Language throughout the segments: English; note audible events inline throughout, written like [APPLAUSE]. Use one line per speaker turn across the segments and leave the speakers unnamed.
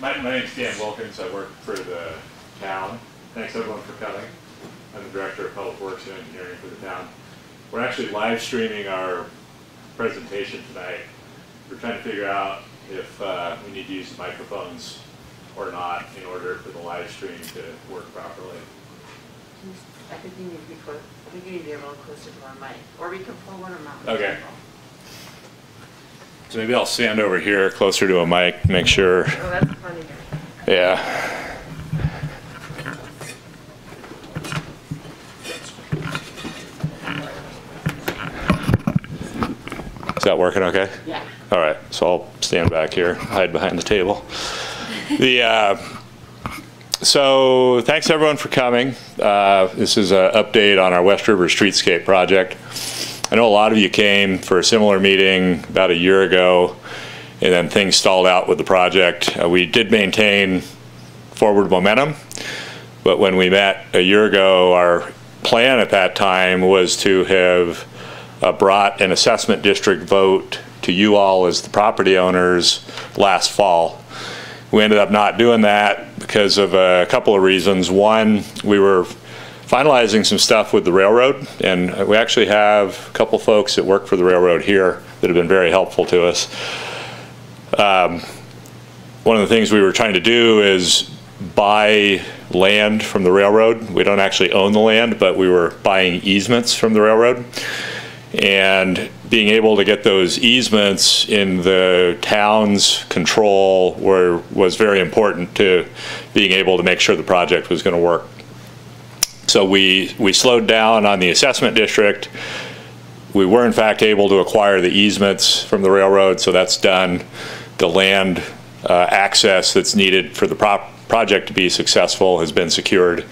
My, my is Dan Wilkins. I work for the town. Thanks everyone for coming. I'm the Director of Public Works and Engineering for the town. We're actually live streaming our presentation tonight. We're trying to figure out if uh, we need to use the microphones or not in order for the live stream to work properly.
I think you need to be close, I think you need to be a little closer to our mic, or we can pull one of them out.
Okay. So maybe I'll stand over here closer to a mic, make sure.
Oh, that's funny.
Yeah. Is that working okay?
Yeah.
All right, so I'll stand back here, hide behind the table. The, uh, so thanks everyone for coming. Uh, This is an update on our West River Streetscape project. I know a lot of you came for a similar meeting about a year ago, and then things stalled out with the project. Uh, We did maintain forward momentum, but when we met a year ago, our plan at that time was to have uh, brought an assessment district vote to you all as the property owners last fall. We ended up not doing that because of a couple of reasons. One, we were finalizing some stuff with the railroad, and we actually have a couple folks that work for the railroad here that have been very helpful to us. Um, One of the things we were trying to do is buy land from the railroad. We don't actually own the land, but we were buying easements from the railroad. And being able to get those easements in the town's control were, was very important to being able to make sure the project was going to work. So we, we slowed down on the assessment district. We were in fact able to acquire the easements from the railroad, so that's done. The land uh, access that's needed for the project to be successful has been secured.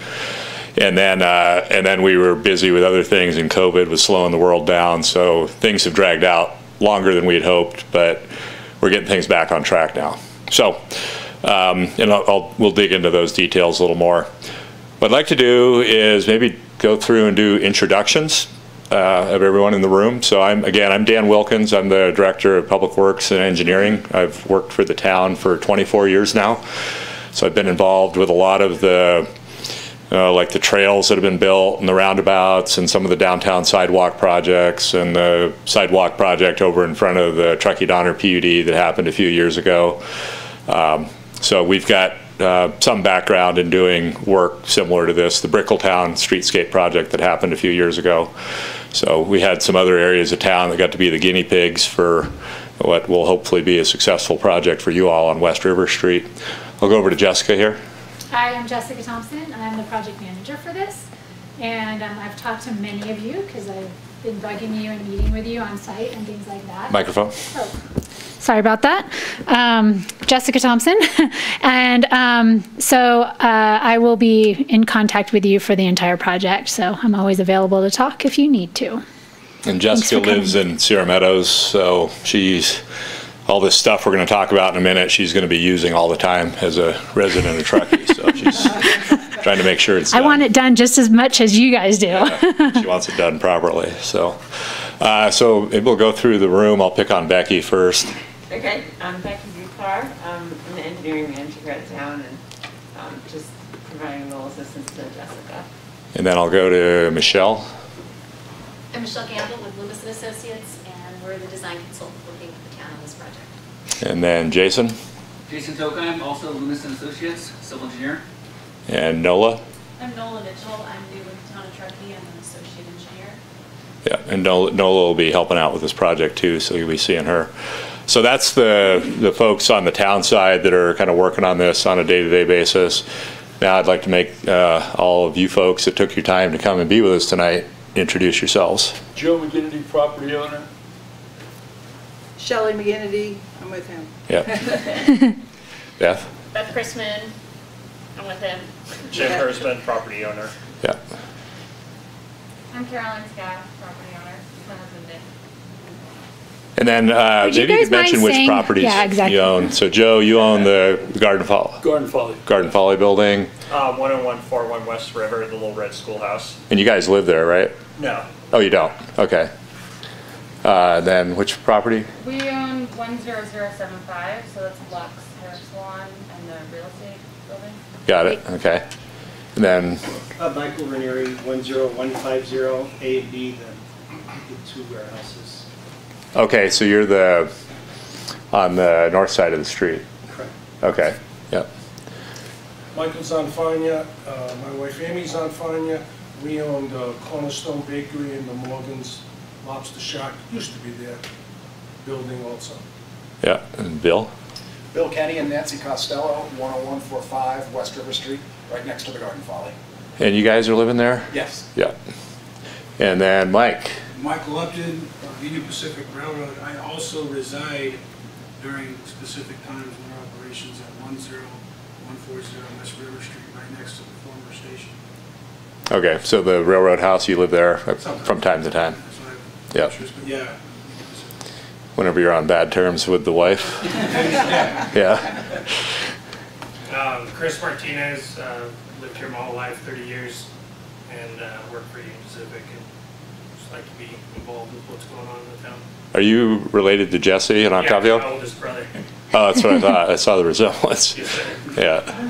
And then, uh, and then we were busy with other things and COVID was slowing the world down. So things have dragged out longer than we had hoped, but we're getting things back on track now. So, um, and I'll, I'll, we'll dig into those details a little more. What I'd like to do is maybe go through and do introductions uh, of everyone in the room. So I'm, again, I'm Dan Wilkins. I'm the Director of Public Works and Engineering. I've worked for the town for 24 years now. So I've been involved with a lot of the uh, like the trails that have been built and the roundabouts and some of the downtown sidewalk projects and the sidewalk project over in front of the Truckee Donner PUD that happened a few years ago. Um, so we've got uh, some background in doing work similar to this, the Brickelltown streetscape project that happened a few years ago. So we had some other areas of town that got to be the guinea pigs for what will hopefully be a successful project for you all on West River Street. I'll go over to Jessica here.
Hi, I'm Jessica Thompson. I'm the project manager for this. And um, I've talked to many of you because I've been bugging you and meeting with you on site and things like that.
Microphone.
Oh, Sorry about that. Um, Jessica Thompson. [LAUGHS] and um, so uh, I will be in contact with you for the entire project. So I'm always available to talk if you need to.
And Jessica
for
lives in Sierra Meadows, so she's, all this stuff we're going to talk about in a minute, she's going to be using all the time as a resident of Truckee. So she's [LAUGHS] trying to make sure it's
I
done.
want it done just as much as you guys do.
She wants it done properly, so. Uh, So maybe we'll go through the room. I'll pick on Becky first.
Okay, I'm Becky Buchar, um, I'm the engineering manager here at town, and, um, just providing a little assistance to Jessica.
And then I'll go to Michelle.
I'm Michelle Gamble with Loomis and Associates, and we're the design consultant working with the town on this project.
And then Jason
Jason Tokheim, also Loomis and Associates, civil engineer.
And Nola.
I'm Nola Mitchell, I'm new with the town of Truckee, I'm an associate engineer.
Yeah, and Nola Nola will be helping out with this project too, so you'll be seeing her. So that's the, the folks on the town side that are kind of working on this on a day-to-day basis. Now I'd like to make uh, all of you folks that took your time to come and be with us tonight, introduce yourselves.
Joe McGinnity, property owner.
Shelley McGinnity, I'm with him.
Yeah. [LAUGHS] Beth?
Beth Chrisman, I'm with him.
Jim Hirschman, property owner.
Yeah.
I'm Caroline Scott, property owner, my husband Dick.
And then uh,
Would you
maybe you
guys
could mention which
saying-
properties
Yeah, exactly.
you own. So Joe, you own the Garden Folly,
Garden Folly.
Garden Folly building,
Uh, 10141 West River, the Little Red Schoolhouse.
and you guys live there, right?
No,
Oh, you don't? Okay. Uh, Then which property?
We own one zero zero seven five, so that's Lux Hair Salon and the real estate building.
Got it, okay. And then,
Uh, Michael Ranieri, 10150, A and B, the, the two warehouses.
okay, so you're the, on the north side of the street?
Correct.
Okay, yep,
Michael Zanfania, uh, my wife Amy Zanfania, we owned uh, Cornerstone Bakery and the Morgan's Lobster Shack, used to be there, building also.
yeah. And Bill?
Bill Kenny and Nancy Costello, 10145 West River Street, right next to the Garden Folly.
And you guys are living there?
Yes.
Yeah. And then Mike?
Michael Upton, uh, Union Pacific Railroad, I also reside during specific times when operations at 10140 West River Street, right next to the former station.
Okay, so the railroad house, you live there from time to time?
That's
Yep.
interest, yeah.
Whenever you're on bad terms with the wife? [LAUGHS] Yeah,
Um, Chris Martinez, uh, lived here my whole life, 30 years, and uh, worked for Union Pacific, and just like to be involved with what's going on in the town.
are you related to Jesse in
Yeah,
Octavio?
my oldest brother. [LAUGHS]
Oh, that's what I thought, I saw the resemblance.
Yes. [LAUGHS]
Yeah.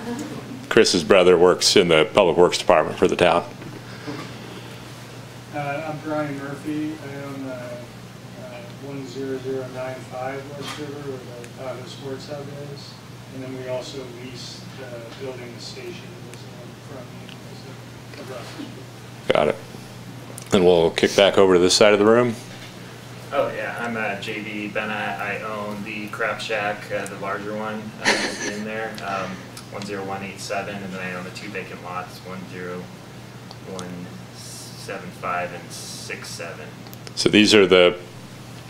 Chris's brother works in the Public Works Department for the town.
Uh, I'm Brian Murphy. I 0095 West River, where the uh, Tahoe Sports Hub is. And then we also lease the building, the station, from the, the Russell.
Got it. And we'll kick back over to this side of the room.
Oh yeah, I'm uh, JB Bennett. I own the Crap Shack, uh, the larger one uh, in there, um, 10187, and then I own the two vacant lots, 10175 and 67.
So these are the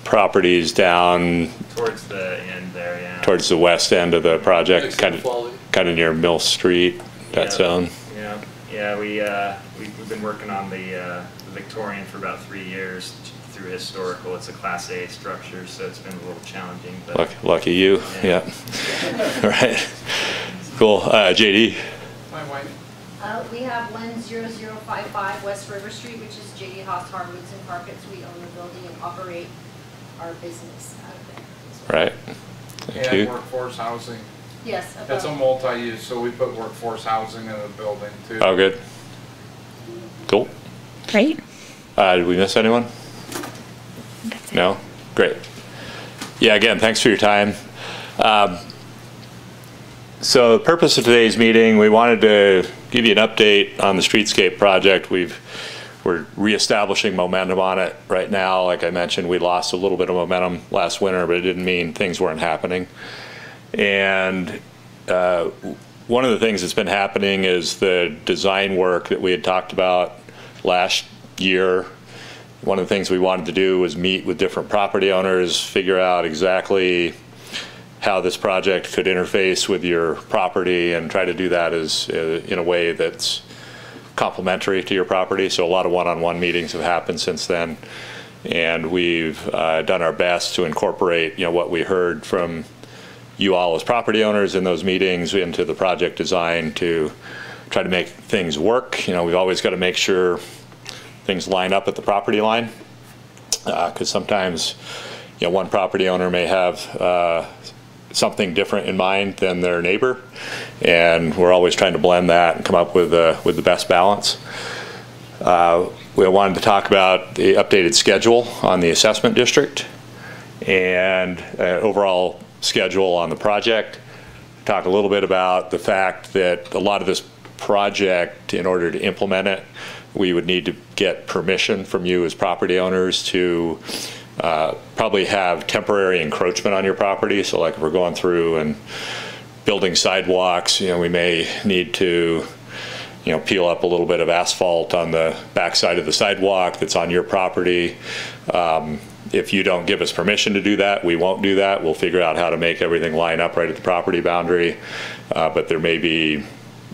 properties down
towards the end there, yeah.
towards the west end of the project, kind of, kind of near Mill Street, that
Yeah,
zone.
Yeah, yeah, we, uh, we- we've been working on the uh, the Victorian for about three years through historical. It's a Class A structure, so it's been a little challenging, but.
Lucky, lucky you, yeah. All [LAUGHS] right, cool. Uh, JD?
My wife.
Uh, we have one zero zero five five West River Street, which is JD Haas Hardwoods and Carpets. We own the building and operate our business out of there.
Right. Thank
And
you.
workforce housing.
Yes.
That's a multi-use, so we put workforce housing in the building too.
Oh, good. Cool.
Great.
Uh, did we miss anyone? No? Great. Yeah, again, thanks for your time. Um, So the purpose of today's meeting, we wanted to give you an update on the streetscape project. We've, we're reestablishing momentum on it right now. Like I mentioned, we lost a little bit of momentum last winter, but it didn't mean things weren't happening. And uh, one of the things that's been happening is the design work that we had talked about last year. One of the things we wanted to do was meet with different property owners, figure out exactly how this project could interface with your property and try to do that as, uh, in a way that's complementary to your property. So a lot of one-on-one meetings have happened since then. And we've uh, done our best to incorporate, you know, what we heard from you all as property owners in those meetings into the project design to try to make things work. You know, we've always got to make sure things line up at the property line. Because sometimes, you know, one property owner may have uh, something different in mind than their neighbor. And we're always trying to blend that and come up with, uh, with the best balance. Uh, We wanted to talk about the updated schedule on the assessment district and uh, overall schedule on the project. Talk a little bit about the fact that a lot of this project, in order to implement it, we would need to get permission from you as property owners to uh, probably have temporary encroachment on your property. So like if we're going through and building sidewalks, you know, we may need to, you know, peel up a little bit of asphalt on the backside of the sidewalk that's on your property. Um, If you don't give us permission to do that, we won't do that. We'll figure out how to make everything line up right at the property boundary. Uh, But there may be,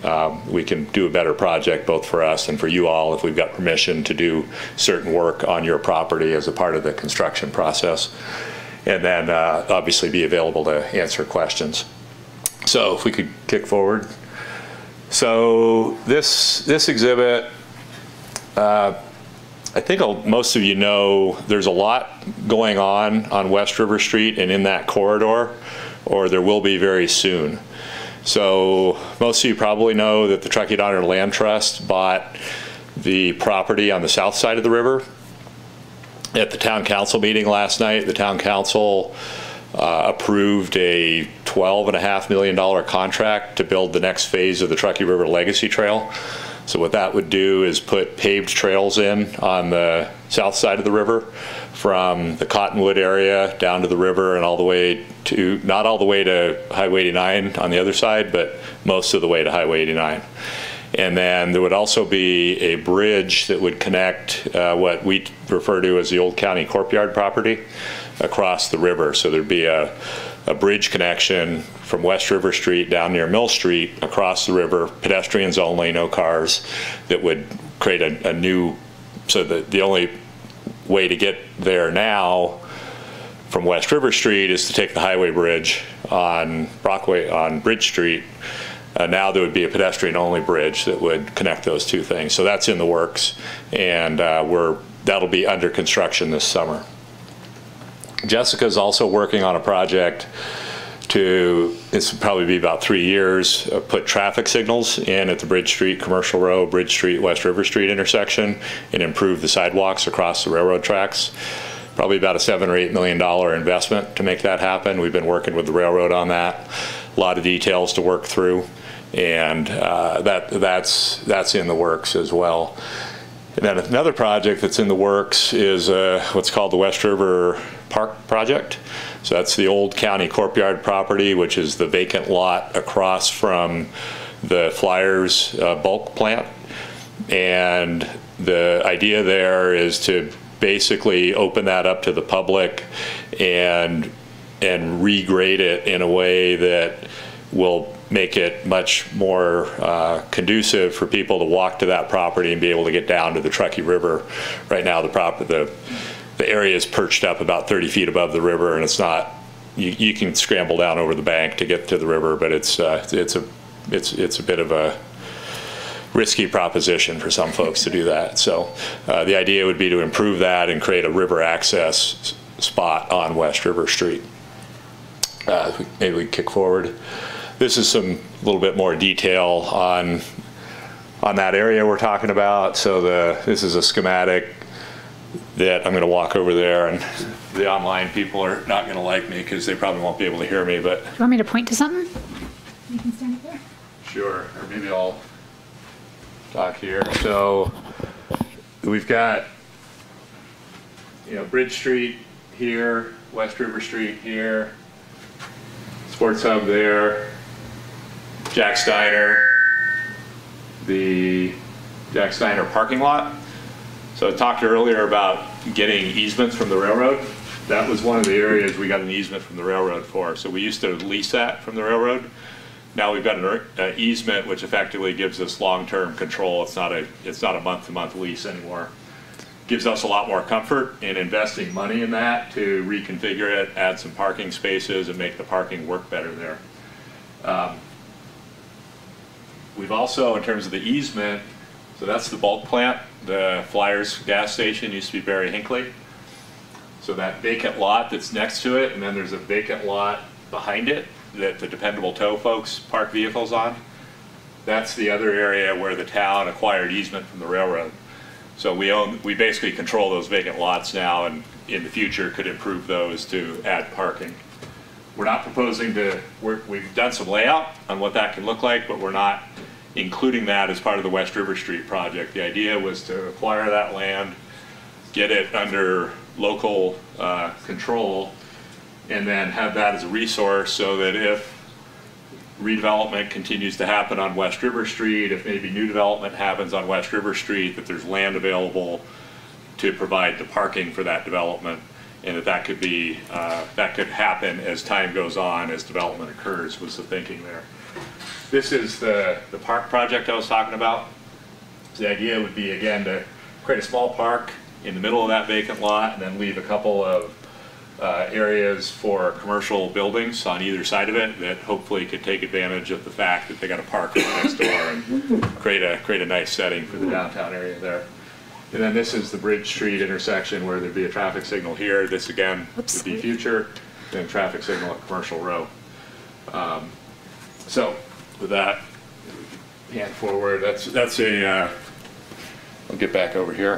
um, we can do a better project both for us and for you all if we've got permission to do certain work on your property as a part of the construction process. And then uh, obviously be available to answer questions. So if we could kick forward. So this, this exhibit uh, I think most of you know there's a lot going on on West River Street and in that corridor, or there will be very soon. So most of you probably know that the Truckee Donner Land Trust bought the property on the south side of the river. At the town council meeting last night, the town council uh, approved a $12.5 million contract to build the next phase of the Truckee River Legacy Trail. So what that would do is put paved trails in on the south side of the river from the Cottonwood area down to the river and all the way to, not all the way to Highway 89 on the other side, but most of the way to Highway 89. And then there would also be a bridge that would connect uh, what we refer to as the Old County Courtyard property across the river. So there'd be a, a bridge connection from West River Street down near Mill Street across the river, pedestrians only, no cars, that would create a, a new, so the, the only way to get there now from West River Street is to take the highway bridge on Brockway, on Bridge Street. Uh, now there would be a pedestrian-only bridge that would connect those two things. So that's in the works, and uh, we're, that'll be under construction this summer. Jessica's also working on a project to, this would probably be about three years, uh, put traffic signals in at the Bridge Street, Commercial Row, Bridge Street, West River Street intersection and improve the sidewalks across the railroad tracks. Probably about a seven or eight million dollar investment to make that happen. We've been working with the railroad on that. A lot of details to work through and uh, that, that's, that's in the works as well. And then another project that's in the works is uh, what's called the West River Park Project. So that's the old county courtyard property, which is the vacant lot across from the Flyers uh, bulk plant. And the idea there is to basically open that up to the public and and regrade it in a way that will make it much more uh, conducive for people to walk to that property and be able to get down to the Truckee River. Right now, the proper the the area is perched up about 30 feet above the river, and it's not. You, you can scramble down over the bank to get to the river, but it's uh, it's a it's it's a bit of a risky proposition for some folks to do that. So uh, the idea would be to improve that and create a river access spot on West River Street. Uh, maybe we kick forward. This is some a little bit more detail on on that area we're talking about. So the this is a schematic that I'm going to walk over there, and the online people are not going to like me because they probably won't be able to hear me. But
Do you want me to point to something? You can stand up there.
Sure, or maybe I'll talk here. So we've got, you know, Bridge Street here, West River Street here, Sports Hub there, Jack Steiner, the Jack Steiner parking lot. So I talked earlier about getting easements from the railroad. That was one of the areas we got an easement from the railroad for. So we used to lease that from the railroad. Now we've got an uh, easement which effectively gives us long-term control. It's not a it's not a month-to-month lease anymore. Gives us a lot more comfort in investing money in that to reconfigure it, add some parking spaces, and make the parking work better there. Um, we've also, in terms of the easement, so that's the bulk plant. The Flyers gas station used to be Barry Hinckley. So that vacant lot that's next to it, and then there's a vacant lot behind it that the dependable tow folks park vehicles on. That's the other area where the town acquired easement from the railroad. So we own, we basically control those vacant lots now and in the future could improve those to add parking. We're not proposing to, we have done some layout on what that can look like, but we're not including that as part of the West River Street project. The idea was to acquire that land, get it under local uh, control, and then have that as a resource so that if redevelopment continues to happen on West River Street, if maybe new development happens on West River Street, that there's land available to provide the parking for that development and that that could be, uh, that could happen as time goes on, as development occurs was the thinking there. This is the, the park project I was talking about. So the idea would be, again, to create a small park in the middle of that vacant lot and then leave a couple of uh, areas for commercial buildings on either side of it that hopefully could take advantage of the fact that they got a park right next door and create a create a nice setting for the downtown area there. And then this is the Bridge Street intersection where there'd be a traffic signal here. This again
Oops.
would be future, then traffic signal at Commercial Row. Um, So with that, hand forward, that's, that's a, uh, I'll get back over here.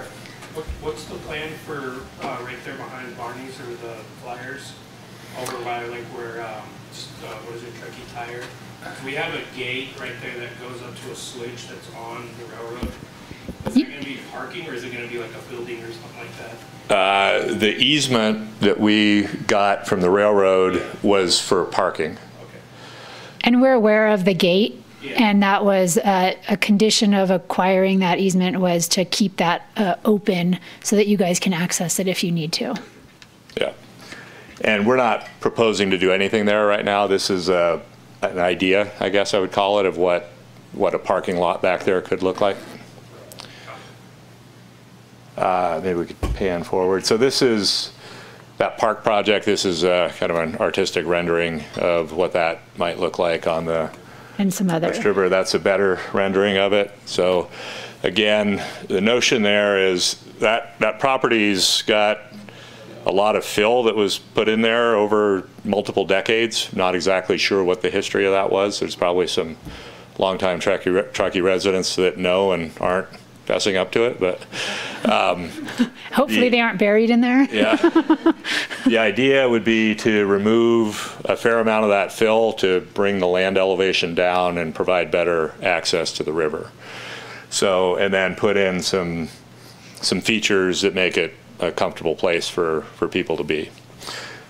What, what's the plan for, uh, right there behind Barney's or the Flyers? Over by like where, um, uh, what is it, Truckee Tire? We have a gate right there that goes up to a switch that's on the railroad. Is there gonna be parking or is it gonna be like a building or something like that?
Uh, The easement that we got from the railroad was for parking.
And we're aware of the gate,
Yeah.
and that was uh, a condition of acquiring that easement was to keep that uh, open so that you guys can access it if you need to.
Yeah. And we're not proposing to do anything there right now. This is a, an idea, I guess I would call it, of what, what a parking lot back there could look like. Uh, Maybe we could pan forward. So this is that park project. This is uh, kind of an artistic rendering of what that might look like on the
And some other.
That's a better rendering of it. So again, the notion there is that, that property's got a lot of fill that was put in there over multiple decades. Not exactly sure what the history of that was. There's probably some longtime Truckee, re- Truckee residents that know and aren't fessing up to it, but um, [LAUGHS]
Hopefully, they aren't buried in there.
yeah. [LAUGHS] The idea would be to remove a fair amount of that fill to bring the land elevation down and provide better access to the river. So, and then put in some, some features that make it a comfortable place for, for people to be.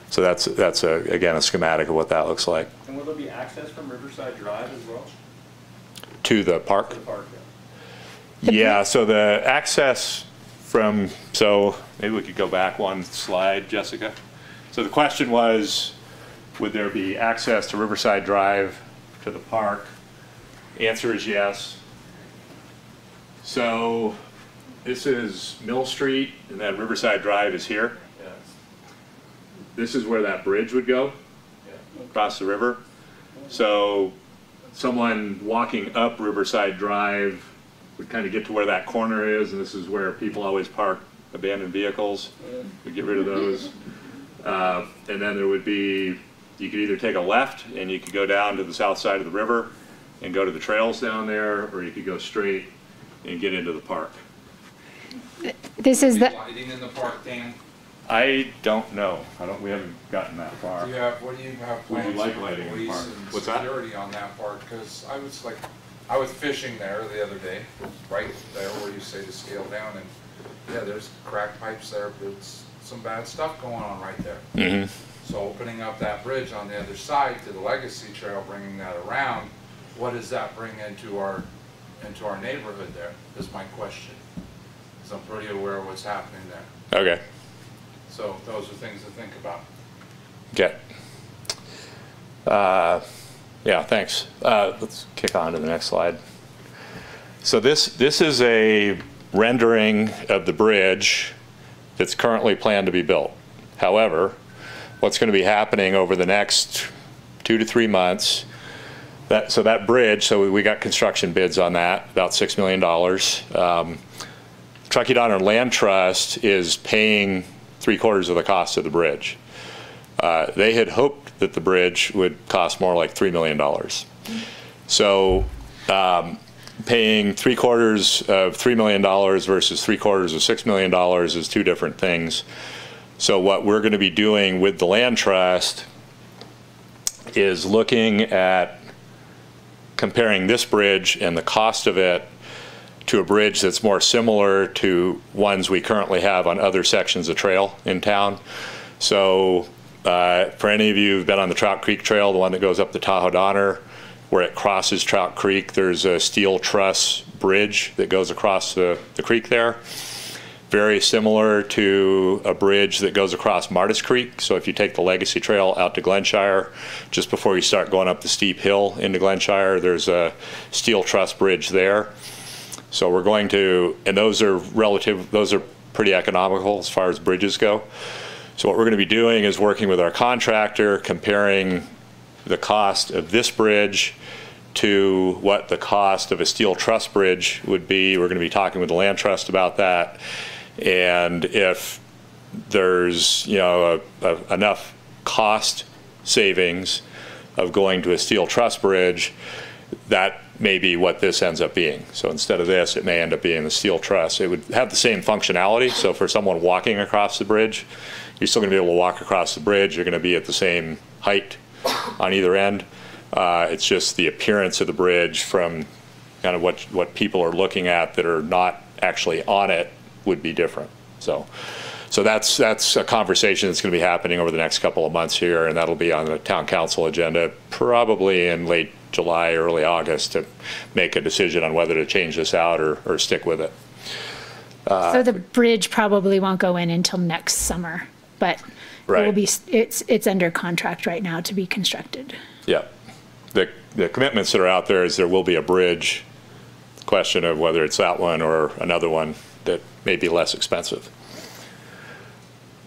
So that's, that's a, again, a schematic of what that looks like
And will there be access from Riverside Drive as well?
to the park.
To the park, yeah.
Yeah, so the access from, so maybe we could go back one slide, Jessica. So the question was, would there be access to Riverside Drive to the park? Answer is yes. So this is Mill Street and then Riverside Drive is here.
Yes.
This is where that bridge would go,
Yeah.
across the river. So someone walking up Riverside Drive would kind of get to where that corner is, and this is where people always park abandoned vehicles. We get rid of those. Uh, And then there would be, you could either take a left and you could go down to the south side of the river and go to the trails down there, or you could go straight and get into the park.
This is the,
Lighting in the park, Dan?
I don't know. I don't, we haven't gotten that far.
Do you have, what do you have
Would you
plans
like
for
lighting in the
police
park?
and
What's that?
security on that part? Because I was like, I was fishing there the other day, right there where you say to scale down, and yeah, there's crack pipes there, there's some bad stuff going on right there.
Mhm.
So opening up that bridge on the other side to the Legacy Trail, bringing that around, what does that bring into our, into our neighborhood there, is my question. Because I'm pretty aware of what's happening there.
Okay,
So those are things to think about.
okay. Uh, Yeah, thanks. Uh, Let's kick on to the next slide. So this, this is a rendering of the bridge that's currently planned to be built. However, what's going to be happening over the next two to three months, that, so that bridge, so we- we got construction bids on that, about $6 million. Um, Truckee Donner Land Trust is paying three quarters of the cost of the bridge. Uh, They had hoped that the bridge would cost more like $3 million. So um, paying three quarters of $3 million versus three quarters of $6 million is two different things. So what we're going to be doing with the land trust is looking at comparing this bridge and the cost of it to a bridge that's more similar to ones we currently have on other sections of trail in town. So uh, for any of you who've been on the Trout Creek Trail, the one that goes up the Tahoe Donner, where it crosses Trout Creek, there's a steel truss bridge that goes across the, the creek there. Very similar to a bridge that goes across Martis Creek. So if you take the Legacy Trail out to Glenshire, just before you start going up the steep hill into Glenshire, there's a steel truss bridge there. So we're going to, and those are relative, those are pretty economical as far as bridges go. So what we're going to be doing is working with our contractor, comparing the cost of this bridge to what the cost of a steel truss bridge would be. We're going to be talking with the land trust about that. And if there's, you know, a, a, enough cost savings of going to a steel truss bridge, that may be what this ends up being. So instead of this, it may end up being the steel truss. It would have the same functionality. So for someone walking across the bridge, you're still going to be able to walk across the bridge. You're going to be at the same height on either end. Uh, it's just the appearance of the bridge from kind of what what people are looking at that are not actually on it would be different. So. So that's that's a conversation that's going to be happening over the next couple of months here, and that'll be on the town council agenda probably in late July, early August to make a decision on whether to change this out or, or stick with it. Uh,
So the bridge probably won't go in until next summer, but it will be, it's, it's under contract right now to be constructed.
Yeah. The, the commitments that are out there is there will be a bridge, question of whether it's that one or another one that may be less expensive.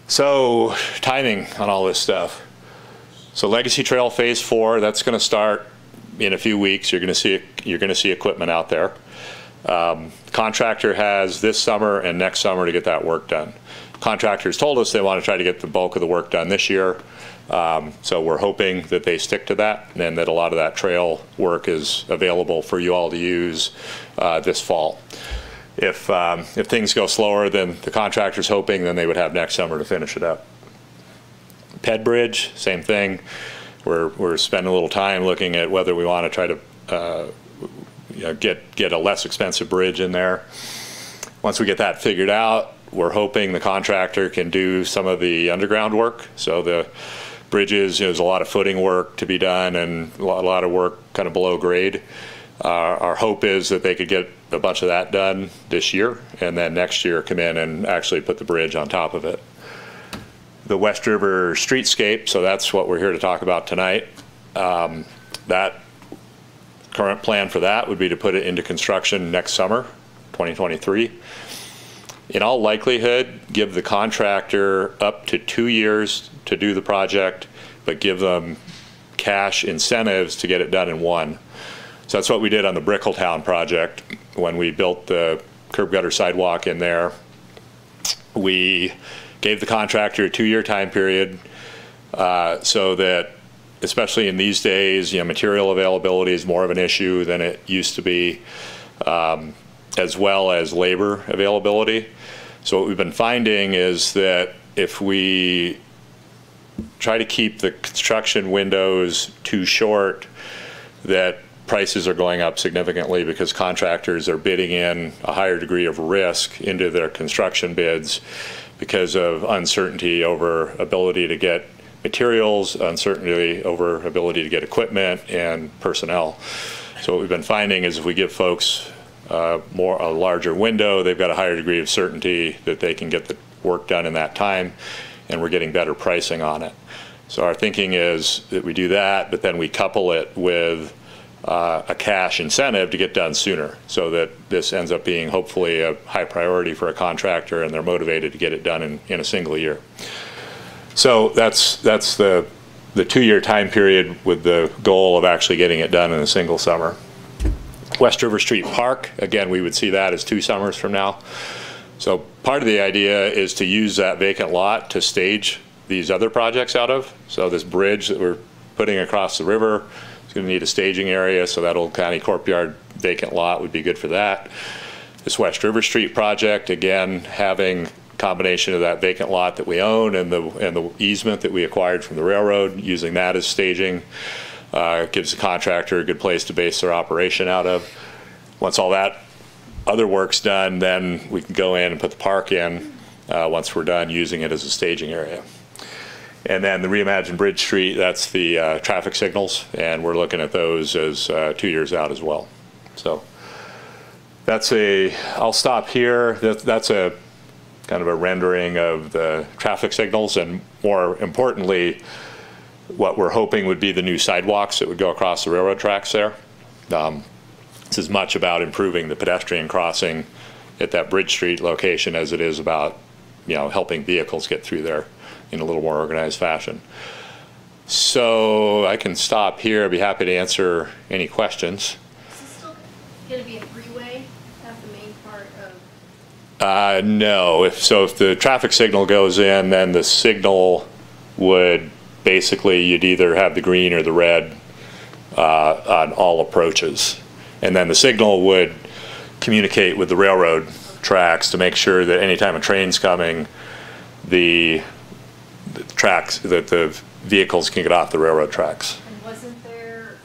So timing on all this stuff. So Legacy Trail Phase Four, that's going to start in a few weeks. You're going to see, you're going to see equipment out there. Um, Contractor has this summer and next summer to get that work done. Contractors told us they want to try to get the bulk of the work done this year. Um, So we're hoping that they stick to that and that a lot of that trail work is available for you all to use uh, this fall. If, um, if things go slower than the contractor's hoping, then they would have next summer to finish it up. Ped Bridge, same thing. We're, we're spending a little time looking at whether we want to try to uh, you know, get, get a less expensive bridge in there. Once we get that figured out, we're hoping the contractor can do some of the underground work. So the bridges, you know, there's a lot of footing work to be done and a lot, of work kind of below grade. Uh, our hope is that they could get a bunch of that done this year and then next year come in and actually put the bridge on top of it. The West River streetscape, so that's what we're here to talk about tonight. Um, that current plan for that would be to put it into construction next summer, 2023. In all likelihood, give the contractor up to two years to do the project, but give them cash incentives to get it done in one. So that's what we did on the Brickelltown project when we built the curb gutter sidewalk in there. We gave the contractor a two-year time period uh, so that, especially in these days, you know, material availability is more of an issue than it used to be, um, as well as labor availability. So what we've been finding is that if we try to keep the construction windows too short, that prices are going up significantly because contractors are bidding in a higher degree of risk into their construction bids because of uncertainty over ability to get materials, uncertainty over ability to get equipment and personnel. So what we've been finding is if we give folks uh, more, a larger window, they've got a higher degree of certainty that they can get the work done in that time, and we're getting better pricing on it. So our thinking is that we do that, but then we couple it with uh, a cash incentive to get done sooner, so that this ends up being hopefully a high priority for a contractor, and they're motivated to get it done in, in a single year. So that's, that's the, the two-year time period with the goal of actually getting it done in a single summer. West River Street Park, again, we would see that as two summers from now. So part of the idea is to use that vacant lot to stage these other projects out of. So this bridge that we're putting across the river is going to need a staging area, so that old county courtyard vacant lot would be good for that. This West River Street project, again, having combination of that vacant lot that we own and the, and the easement that we acquired from the railroad, using that as staging, uh, gives the contractor a good place to base their operation out of. Once all that other work's done, then we can go in and put the park in, uh, once we're done using it as a staging area. And then the reimagined Bridge Street, that's the uh, traffic signals, and we're looking at those as uh, two years out as well. So that's a, I'll stop here. That, that's a kind of a rendering of the traffic signals, and more importantly, what we're hoping would be the new sidewalks that would go across the railroad tracks there. Um, It's as much about improving the pedestrian crossing at that Bridge Street location as it is about, you know, helping vehicles get through there in a little more organized fashion. So I can stop here. I'd be happy to answer any questions.
Is this still gonna be a freeway, that's the main part of,
Uh, no, if, so if the traffic signal goes in, then the signal would, basically, you'd either have the green or the red, uh, on all approaches. And then the signal would communicate with the railroad tracks to make sure that anytime a train's coming, the, the tracks, that the vehicles can get off the railroad tracks.
and wasn't there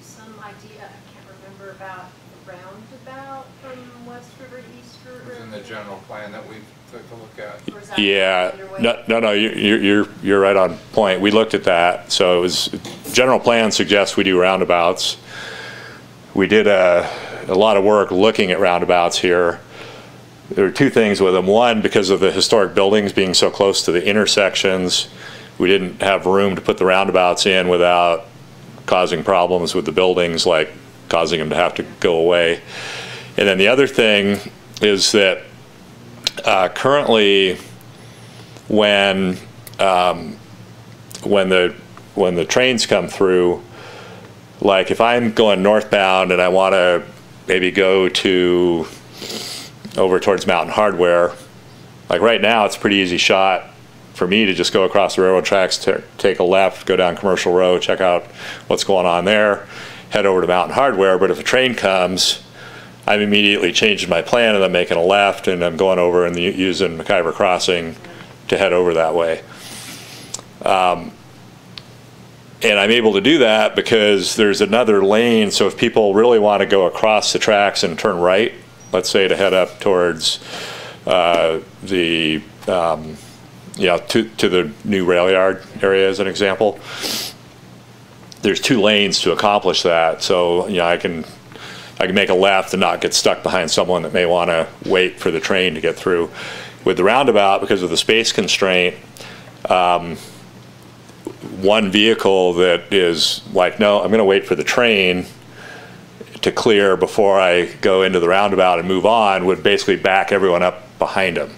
some idea, I can't remember, about the roundabout from West River to East
It was
River?
in the general plan that we took a look
Yeah, no, no, no, you- you're, you're, you're right on point. We looked at that. So it was, general plan suggests we do roundabouts. We did a, a lot of work looking at roundabouts here. There were two things with them. One, because of the historic buildings being so close to the intersections, we didn't have room to put the roundabouts in without causing problems with the buildings, like causing them to have to go away. And then the other thing is that uh, currently, when um, when the when the trains come through, like if I'm going northbound and I want to maybe go to over towards Mountain Hardware, like right now it's a pretty easy shot for me to just go across the railroad tracks, ta- take a left, go down Commercial Row, check out what's going on there, head over to Mountain Hardware. But if a train comes, I'm immediately changing my plan and I'm making a left and I'm going over and using McIver Crossing to head over that way. Um, and I'm able to do that because there's another lane. So if people really want to go across the tracks and turn right, let's say to head up towards uh, the, um, you know, to, to the new rail yard area as an example, there's two lanes to accomplish that. So, you know, I can I can make a left and not get stuck behind someone that may want to wait for the train to get through. With the roundabout, because of the space constraint, um, one vehicle that is like, no, I'm going to wait for the train to clear before I go into the roundabout and move on would basically back everyone up behind them.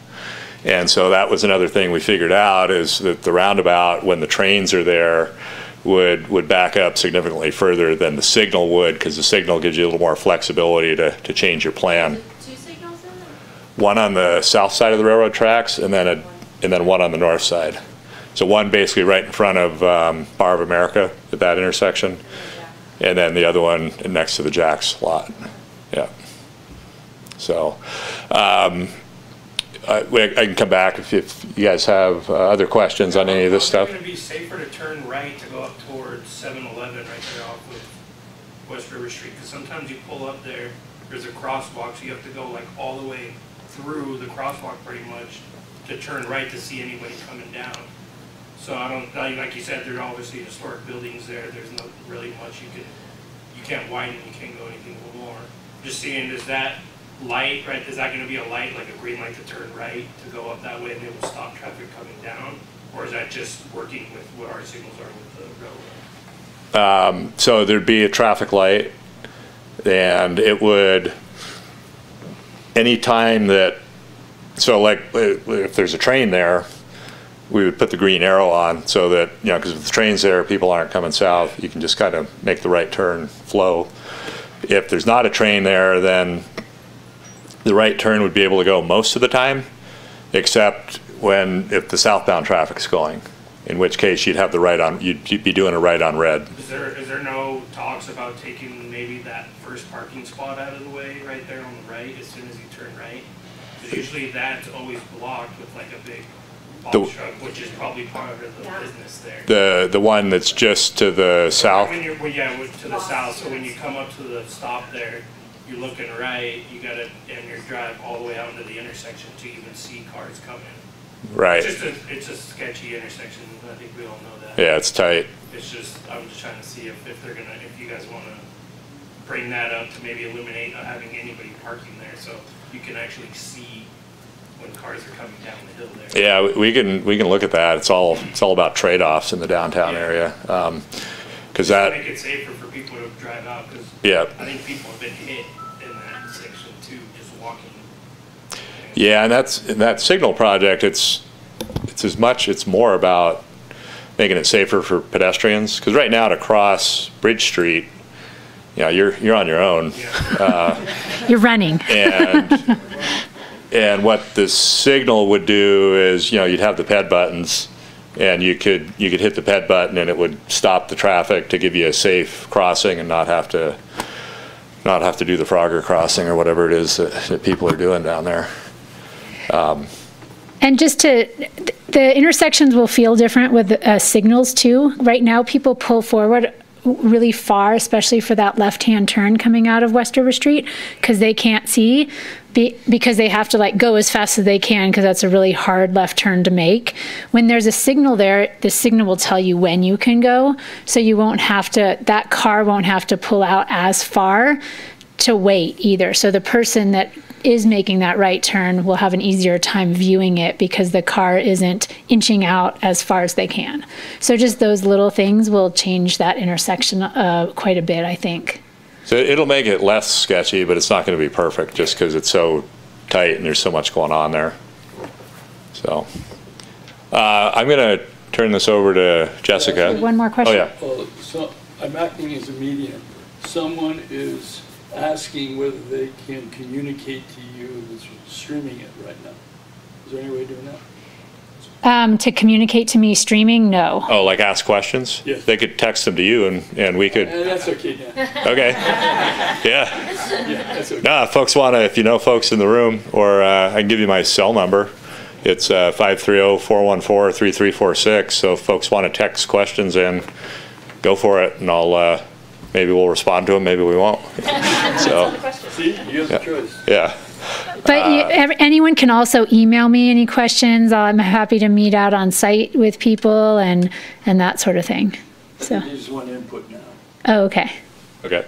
And so that was another thing we figured out is that the roundabout, when the trains are there, would, would back up significantly further than the signal would because the signal gives you a little more flexibility to, to change your plan.
Two signals in there?
One on the south side of the railroad tracks and then a, and then one on the north side. So one basically right in front of um, Bar of America at that intersection. And then the other one next to the Jack's lot. Yeah. So, um, I, we- I can come back if, if you guys have uh, other questions on any of this stuff.
Is it gonna be safer to turn right to go up towards 7-Eleven right there off of West River Street? Because sometimes you pull up there, there's a crosswalk, so you have to go like all the way through the crosswalk pretty much to turn right to see anybody coming down. So I don't, like you said, there's obviously historic buildings there, there's not really much you can, you can't widen, you can't go anything more. Just seeing, is that light, right, is that gonna be a light, like a green light to turn right, to go up that way and it will stop traffic coming down? Or is that just working with what our signals are with the railroad?
Um, so there'd be a traffic light and it would, anytime that, so like uh, if there's a train there, we would put the green arrow on so that, you know, because if the train's there, people aren't coming south, you can just kind of make the right turn flow. If there's not a train there, then the right turn would be able to go most of the time, except when, if the southbound traffic's going, in which case you'd have the right on, you'd, you'd be doing a right on red.
Is there, is there no talks about taking maybe that first parking spot out of the way right there on the right as soon as you turn right? Because usually that's always blocked with like a big
The-
box truck, which is probably part of the business there.
The, the one that's just to the south,
When you're, well, yeah, with- to the south, so when you come up to the stop there, you're looking right, you gotta, and your drive all the way out into the intersection to even see cars coming.
right,
It's just a, it's a sketchy intersection, I think we all know that.
yeah, it's tight.
It's just, I'm just trying to see if, if they're gonna, if you guys wanna bring that up to maybe eliminate not having anybody parking there, so you can actually see when cars are coming down the hill there.
Yeah, we- we can, we can look at that. It's all, it's all about trade-offs in the downtown area. Um 'cause cause that,
Make it safer for people to drive out, cause
Yeah.
I think people have been hit in that section too, just walking.
yeah, and that's, in that signal project, it's, it's as much, it's more about making it safer for pedestrians. Because right now to cross Bridge Street, you know, you're, you're on your own. Uh,
You're running. [LAUGHS]
and, and what the signal would do is, you know, you'd have the ped buttons and you could, you could hit the ped button and it would stop the traffic to give you a safe crossing and not have to, not have to do the Frogger crossing or whatever it is that, that people are doing down there. Um,
And just to, the intersections will feel different with uh, signals too. Right now, people pull forward really far, especially for that left-hand turn coming out of West River Street, because they can't see, be, because they have to like go as fast as they can, because that's a really hard left turn to make. When there's a signal there, the signal will tell you when you can go, so you won't have to, that car won't have to pull out as far to wait either. So the person that is making that right turn will have an easier time viewing it because the car isn't inching out as far as they can. So just those little things will change that intersection uh, quite a bit, I think.
So it'll make it less sketchy, but it's not going to be perfect just because it's so tight and there's so much going on there. So uh, I'm going to turn this over to Jessica.
One more question.
Oh, yeah.
Well, so, I'm acting as a medium. Someone is asking whether they can communicate to you that's streaming it right now. Is there any way of doing that?
Um, to communicate to me streaming, no.
Oh, like ask questions?
Yes.
They could text them to you and, and we could,
Eh, that's okay, Dan. [LAUGHS]
okay. Yeah.
Yeah, that's okay.
Nah, folks want to, if you know folks in the room, or uh, I can give you my cell number. It's uh, 530-414-3346. So if folks want to text questions in, go for it and I'll, uh, maybe we'll respond to them, maybe we won't. [LAUGHS] So,
See, you have the choice.
yeah.
But you, ev- anyone can also email me any questions. I'm happy to meet out on site with people and, and that sort of thing. So,
They just want input now.
oh, okay.
Okay.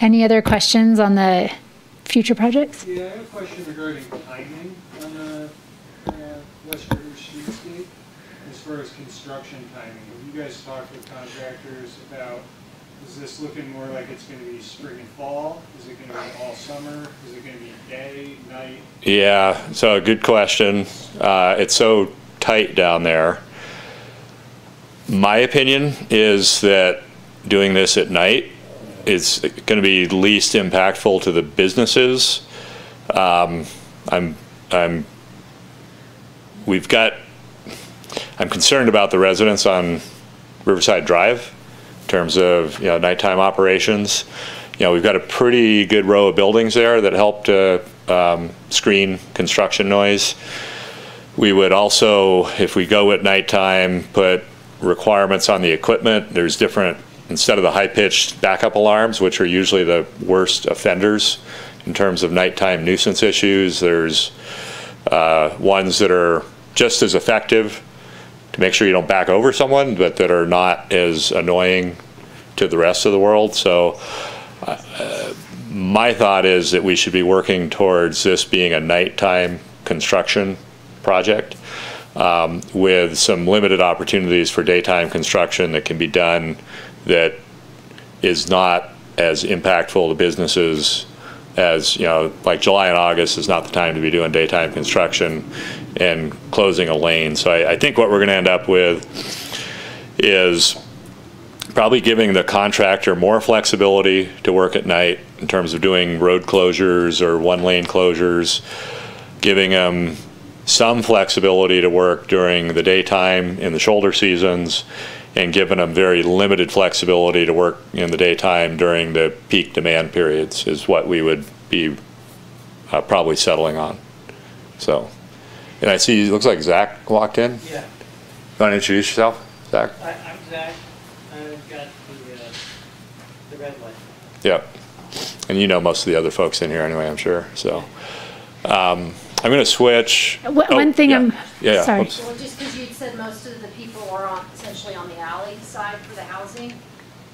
Any other questions on the future projects?
Yeah, I have a question regarding timing on the uh, West River streetscape, as far as construction timing. Have you guys talked with contractors about, is this looking more like it's gonna be spring and fall? Is it gonna be all summer? Is it gonna be day, night?
Yeah, so good question. Uh, it's so tight down there. My opinion is that doing this at night is going to be least impactful to the businesses. Um, I'm, I'm, we've got, I'm concerned about the residents on Riverside Drive terms of, you know, nighttime operations. You know, we've got a pretty good row of buildings there that help to um, screen construction noise. We would also, if we go at nighttime, put requirements on the equipment. There's different, instead of the high-pitched backup alarms, which are usually the worst offenders in terms of nighttime nuisance issues, there's uh, ones that are just as effective to make sure you don't back over someone, but that are not as annoying to the rest of the world. So uh, my thought is that we should be working towards this being a nighttime construction project um, with some limited opportunities for daytime construction that can be done that is not as impactful to businesses as, you know, like July and August is not the time to be doing daytime construction and closing a lane. So I, I think what we're going to end up with is probably giving the contractor more flexibility to work at night in terms of doing road closures or one lane closures, giving them some flexibility to work during the daytime in the shoulder seasons, and giving them very limited flexibility to work in the daytime during the peak demand periods is what we would be uh, probably settling on. So, and I see, it looks like Zach walked in.
Yeah, You
Want to introduce yourself, Zach?
I, I'm Zach. I've got the, uh, the red light.
Yep. And you know most of the other folks in here anyway, I'm sure, so. Um, I'm gonna switch.
Uh, one-
oh,
one thing
yeah.
I'm-
Yeah, yeah,
sorry.
oops.
Well, just because you'd said most of the people are on, essentially on the alley side for the housing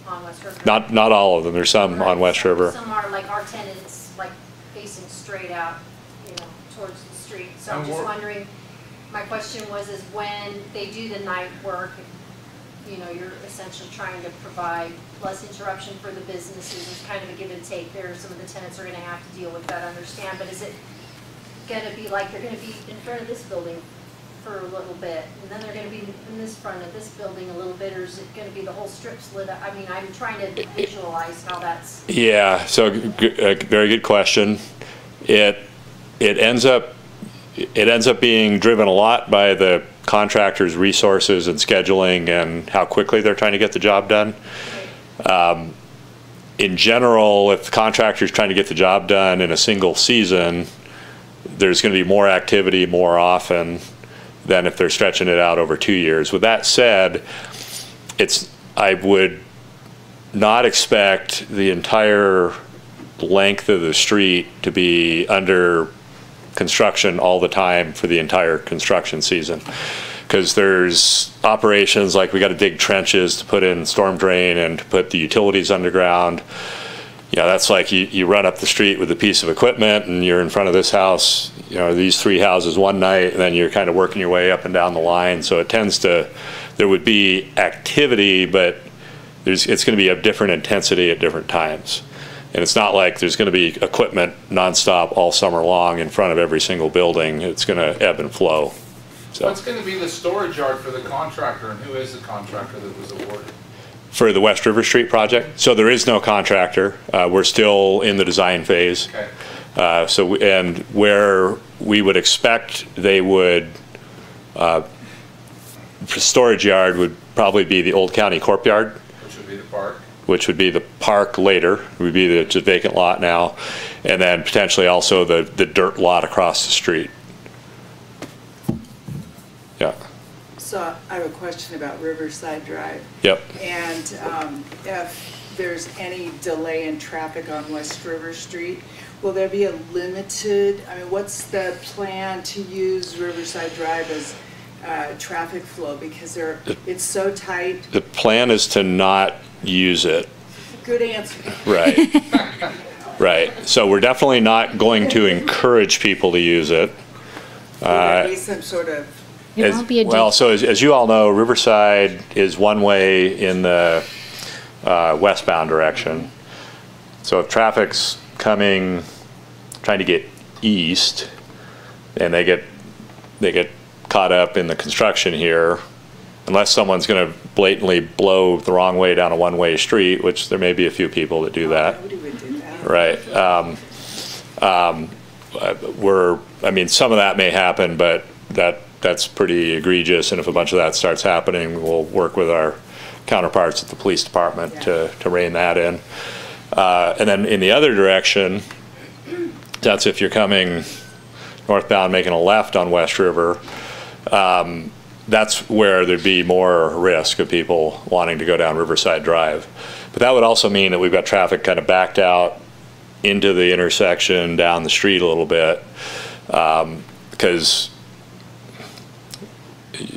on West River.
Not, not all of them, there's some on West River.
Some are like our tenants, like facing straight out, you know, towards the street. So I'm
And
just wondering, my question was, is when they do the night work, you know, you're essentially trying to provide less interruption for the businesses. There's kind of a give and take there. Some of the tenants are gonna have to deal with that, I understand. But is it gonna be like, they're gonna be in front of this building for a little bit, and then they're gonna be in this front of this building a little bit, or is it gonna be the whole strip split up? I mean, I'm trying to visualize how that's,
Yeah, so a very good question. It, it ends up, it ends up being driven a lot by the contractor's resources and scheduling and how quickly they're trying to get the job done. Um, In general, if the contractor's trying to get the job done in a single season, there's going to be more activity more often than if they're stretching it out over two years. With that said, it's, I would not expect the entire length of the street to be under construction all the time for the entire construction season. Because there's operations like we got to dig trenches to put in storm drain and to put the utilities underground. You know, that's like you, you run up the street with a piece of equipment and you're in front of this house, you know, these three houses one night, and then you're kind of working your way up and down the line. So it tends to, there would be activity, but there's, it's going to be of different intensity at different times. And it's not like there's going to be equipment nonstop all summer long in front of every single building. It's going to ebb and flow. So
What's gonna be the storage yard for the contractor, and who is the contractor that was awarded?
For the West River Street project, so there is no contractor. Uh, we're still in the design phase.
Okay.
Uh, so, we- and where we would expect they would, uh, for storage yard would probably be the Old County Corp Yard.
Which would be the park?
which would be the park later, would be the just vacant lot now, and then potentially also the, the dirt lot across the street. Yeah,
So I have a question about Riverside Drive.
yep.
And um, if there's any delay in traffic on West River Street, will there be a limited, I mean, what's the plan to use Riverside Drive as uh, traffic flow? Because there, it's so tight.
The plan is to not use it,
Good answer.
right? [LAUGHS] Right, so we're definitely not going to encourage people to use it.
Will there
Uh,
be some sort of,
It
As-
won't be a
Well, so as, as you all know, Riverside is one way in the uh, westbound direction. So if traffic's coming, trying to get east, and they get, they get caught up in the construction here, unless someone's gonna blatantly blow the wrong way down a one-way street, which there may be a few people that do that.
do that.
Right. Um, um, uh, We're, I mean, some of that may happen, but that, that's pretty egregious, and if a bunch of that starts happening, we'll work with our counterparts at the police department to, to rein that in. Uh, And then in the other direction, that's if you're coming northbound, making a left on West River, um, that's where there'd be more risk of people wanting to go down Riverside Drive. But that would also mean that we've got traffic kind of backed out into the intersection, down the street a little bit, um, because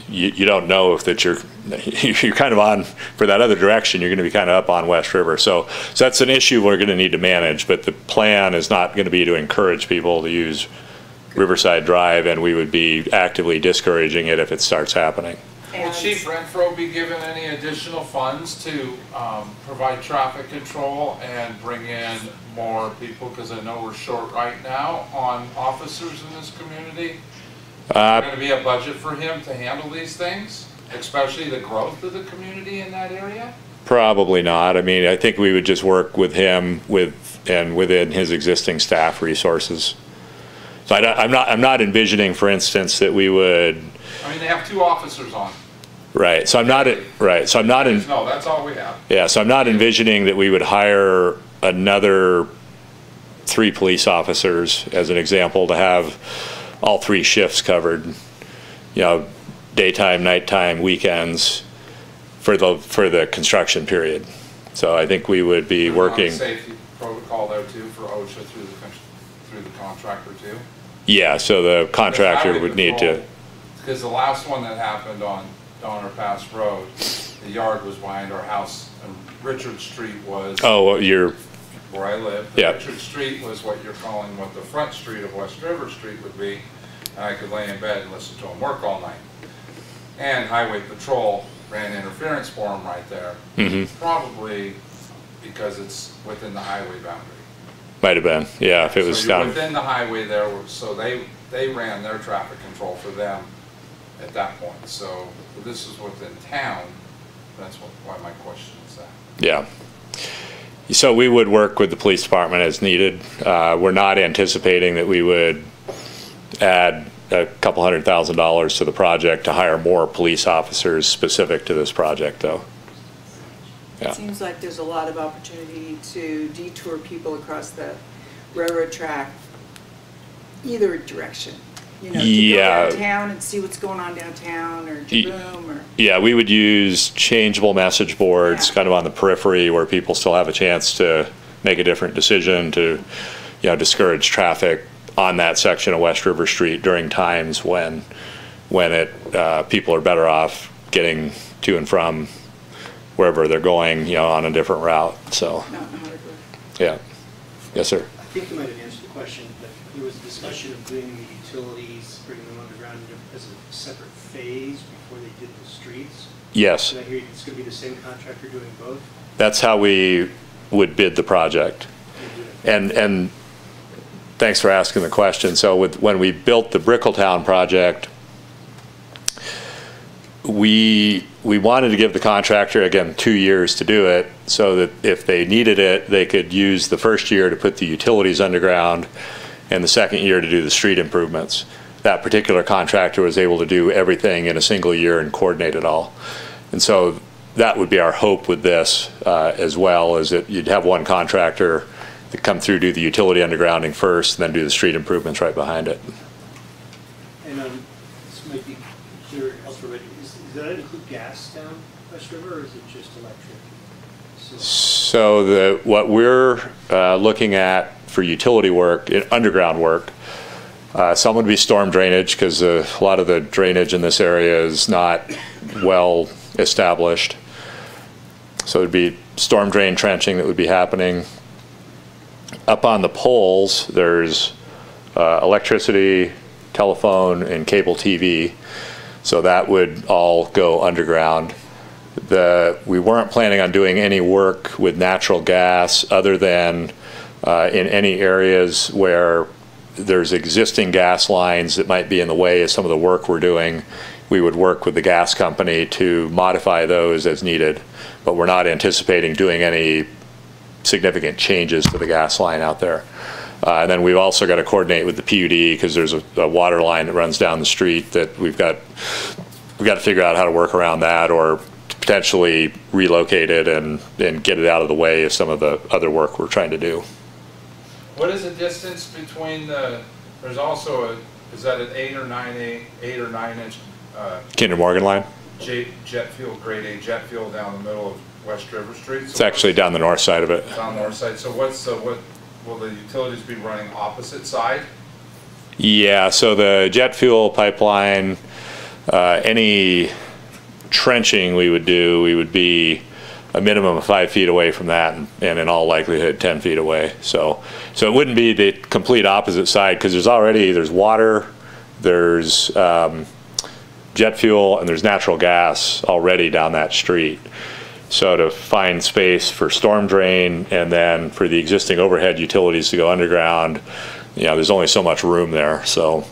you, you don't know if that you're, [LAUGHS] you're kind of on, for that other direction, you're gonna be kind of up on West River. So, so that's an issue we're gonna need to manage, but the plan is not gonna be to encourage people to use Riverside Drive, and we would be actively discouraging it if it starts happening.
Will Chief Renfro be given any additional funds to um, provide traffic control and bring in more people? Because I know we're short right now on officers in this community. Is
Uh,
there going to be a budget for him to handle these things, especially the growth of the community in that area?
Probably not. I mean, I think we would just work with him with, and within his existing staff resources. So I, I'm not, I'm not envisioning, for instance, that we would,
I mean, they have two officers on.
right, so I'm not, right, so I'm not in,
No, that's all we have.
yeah, so I'm not envisioning that we would hire another three police officers, as an example, to have all three shifts covered, you know, daytime, nighttime, weekends, for the, for the construction period. So I think we would be
On
working.
Safety protocol there too for OSHA through the, through the contractor too.
Yeah, so the contractor would need to,
Because the last one that happened on Donner Pass Road, the yard was behind our house, and Richard Street was
oh, you're,
where I live.
Yeah.
Richard Street was what you're calling what the front street of West River Street would be, and I could lay in bed and listen to him work all night. And Highway Patrol ran interference for him right there,
mhm,
probably because it's within the highway boundary.
might have been, yeah, if it was
So you're
down,
within the highway there, so they, they ran their traffic control for them at that point. So this is within town, that's what, why my question is that.
Yeah. So we would work with the police department as needed. Uh, We're not anticipating that we would add a couple hundred thousand dollars to the project to hire more police officers specific to this project, though. Yeah.
It seems like there's a lot of opportunity to detour people across the railroad track either direction. You know, to
Yeah.
go downtown and see what's going on downtown or Jibboom or.
Yeah, we would use changeable message boards kind of on the periphery where people still have a chance to make a different decision to, you know, discourage traffic on that section of West River Street during times when, when it, uh, people are better off getting to and from wherever they're going, you know, on a different route, so,
Not in Hardwick.
yeah. Yes, sir.
I think you might have answered the question, but there was a discussion of doing the utilities, bringing them underground as a separate phase before they did the streets.
Yes.
Did I hear it's going to be the same contractor doing both?
That's how we would bid the project. And, and thanks for asking the question. So with, when we built the Brickelltown project, we, we wanted to give the contractor, again, two years to do it, so that if they needed it, they could use the first year to put the utilities underground and the second year to do the street improvements. That particular contractor was able to do everything in a single year and coordinate it all. And so that would be our hope with this uh, as well, is that you'd have one contractor that come through, do the utility undergrounding first, and then do the street improvements right behind it.
And um, this might be clear elsewhere, but is, does that include gas down West River, or is it just electric? So-
So the, what we're uh, looking at for utility work, underground work, uh, some would be storm drainage, because a lot of the drainage in this area is not well established. So it'd be storm drain trenching that would be happening. Up on the poles, there's uh, electricity, telephone, and cable TV. So that would all go underground. The, we weren't planning on doing any work with natural gas other than uh, in any areas where there's existing gas lines that might be in the way of some of the work we're doing. We would work with the gas company to modify those as needed, but we're not anticipating doing any significant changes to the gas line out there. Uh, and then we've also got to coordinate with the PUD because there's a, a water line that runs down the street that we've got, we've got to figure out how to work around that or potentially relocate it and, and get it out of the way of some of the other work we're trying to do.
What is the distance between the, there's also a, is that an eight or nine, eight, eight or nine inch, uh,
Kinder Morgan line?
jet, jet fuel, grade A jet fuel down the middle of West River Street?
It's actually down the north side of it.
Down the north side, so what's the, what, will the utilities be running opposite side?
Yeah, so the jet fuel pipeline, uh, any trenching we would do, we would be a minimum of five feet away from that and, and in all likelihood 10 feet away. So, so it wouldn't be the complete opposite side because there's already, there's water, there's um, jet fuel, and there's natural gas already down that street. So to find space for storm drain and then for the existing overhead utilities to go underground, you know, there's only so much room there. So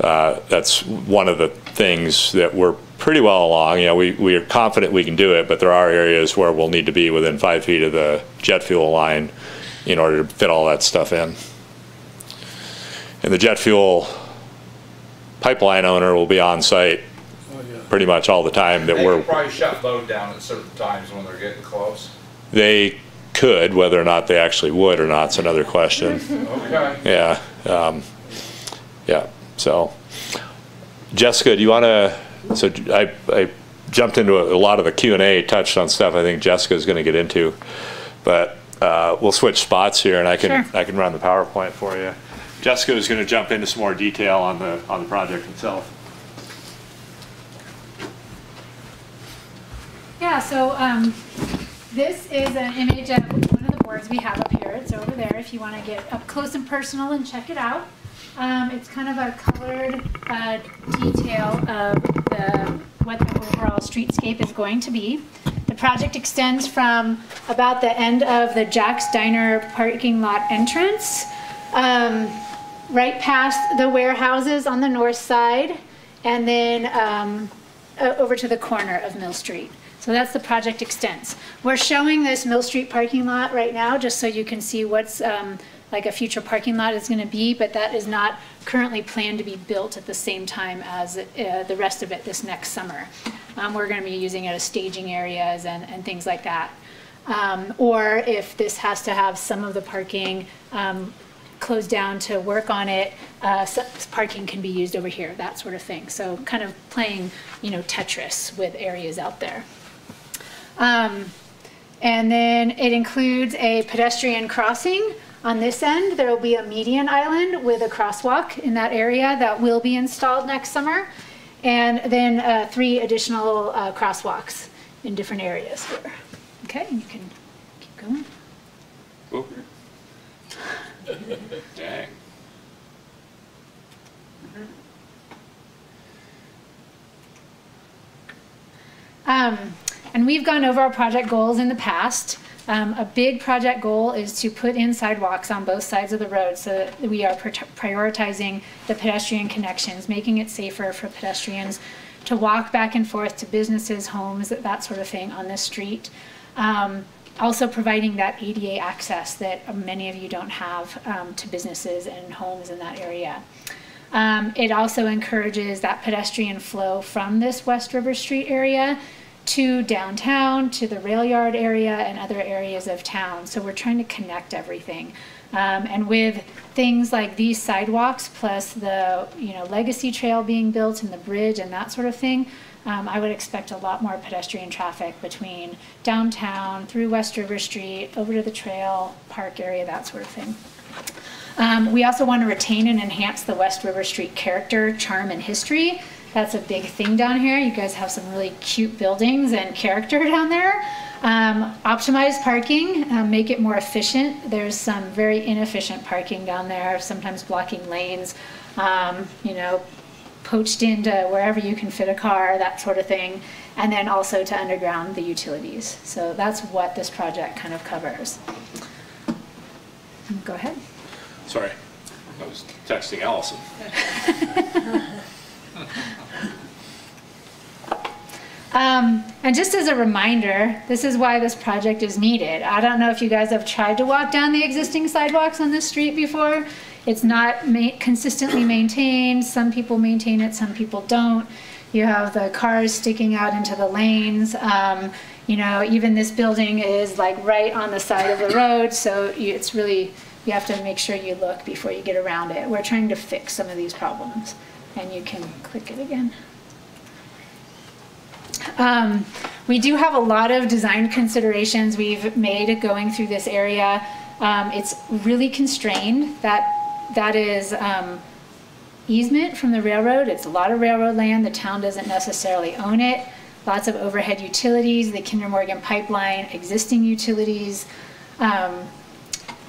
uh, that's one of the things that we're pretty well along. You know, we, we are confident we can do it, but there are areas where we'll need to be within five feet of the jet fuel line in order to fit all that stuff in. And the jet fuel pipeline owner will be on site pretty much all the time that
They
we're
probably shut load down at certain times when they're getting close.
They could, whether or not they actually would or not, is another question.
Okay.
Yeah, um, yeah, so. Jessica, do you want to, so I, I jumped into a a lot of the Q and A, touched on stuff I think Jessica is going to get into. But, uh, we'll switch spots here and I can,
Sure.
I can run the PowerPoint for you. Jessica is going to jump into some more detail on the, on the project itself.
Yeah, so um, this is an image of one of the boards we have up here. It's over there if you want to get up close and personal and check it out. Um, it's kind of a colored uh, detail of the, what the overall streetscape is going to be. The project extends from about the end of the Jack's Diner parking lot entrance, um, right past the warehouses on the north side, and then um, over to the corner of Mill Street. So that's the project extents. We're showing this Mill Street parking lot right now, just so you can see what's um, like a future parking lot is going to be, but that is not currently planned to be built at the same time as uh, the rest of it this next summer. Um, We're going to be using it as staging areas and, and things like that. Um, Or if this has to have some of the parking um, closed down to work on it, uh, parking can be used over here, that sort of thing. So kind of playing, you know, Tetris with areas out there. Um, And then it includes a pedestrian crossing. On this end, there will be a median island with a crosswalk in that area that will be installed next summer. And then uh, three additional uh, crosswalks in different areas here. Okay, you can keep going.
Dang.
Um, and we've gone over our project goals in the past. Um, a big project goal is to put in sidewalks on both sides of the road so that we are pri- prioritizing the pedestrian connections, making it safer for pedestrians to walk back and forth to businesses, homes, that sort of thing on this street. Um, also providing that ADA access that many of you don't have um, to businesses and homes in that area. Um, it also encourages that pedestrian flow from this West River Street area to downtown, to the rail yard area, and other areas of town. So we're trying to connect everything. Um, and with things like these sidewalks, plus the you know legacy trail being built and the bridge and that sort of thing, um, I would expect a lot more pedestrian traffic between downtown, through West River Street, over to the trail, park area, that sort of thing. Um, we also want to retain and enhance the West River Street character, charm, and history. That's a big thing down here. You guys have some really cute buildings and character [LAUGHS] down there. Um, optimize parking, um, make it more efficient. There's some very inefficient parking down there, sometimes blocking lanes, um, you know, poached into wherever you can fit a car, that sort of thing. And then also to underground the utilities. So that's what this project kind of covers. Go ahead.
Sorry, I was texting Allison. [LAUGHS] [LAUGHS]
Um, and just as a reminder, this is why this project is needed. I don't know if you guys have tried to walk down the existing sidewalks on this street before. It's not ma- consistently maintained. Some people maintain it, some people don't. You have the cars sticking out into the lanes. Um, you know, even this building is like right on the side of the road, so you, it's really, you have to make sure you look before you get around it. We're trying to fix some of these problems. And you can click it again. Um, we do have a lot of design considerations we've made going through this area. Um, it's really constrained. That that is um, easement from the railroad. It's a lot of railroad land. The town doesn't necessarily own it. Lots of overhead utilities, the Kinder Morgan pipeline, existing utilities. Um,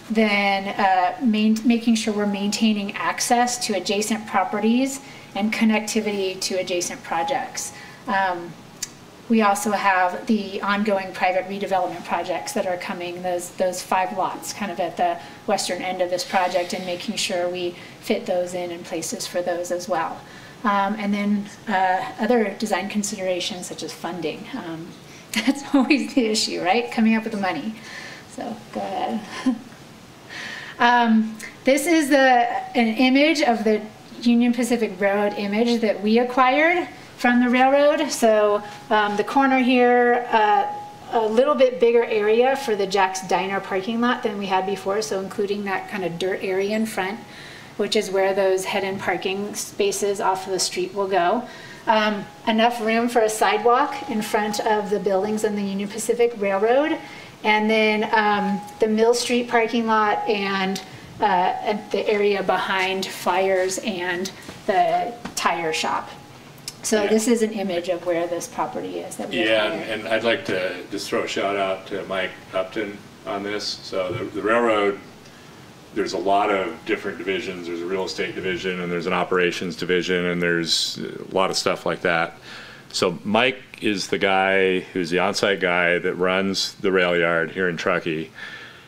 then uh, main, making sure we're maintaining access to adjacent properties and connectivity to adjacent projects. Um, we also have the ongoing private redevelopment projects that are coming, those, those five lots kind of at the western end of this project and making sure we fit those in and places for those as well. Um, and then uh, other design considerations such as funding. Um, [LAUGHS] that's always the issue, right? Coming up with the money. So go ahead. [LAUGHS] Um, this is the, an image of the Union Pacific Railroad image that we acquired from the railroad. So um, the corner here, uh, a little bit bigger area for the Jack's Diner parking lot than we had before, so including that kind of dirt area in front, which is where those head-in parking spaces off of the street will go. Um, enough room for a sidewalk in front of the buildings on the Union Pacific Railroad. And then um, the Mill Street parking lot and uh, the area behind Flyers and the tire shop. So
Yeah.
this is an image of where this property is that we
Yeah, and and I'd like to just throw a shout out to Mike Upton on this. So the the railroad, there's a lot of different divisions. There's a real estate division, and there's an operations division, and there's a lot of stuff like that. So Mike is the guy who's the on-site guy that runs the rail yard here in Truckee.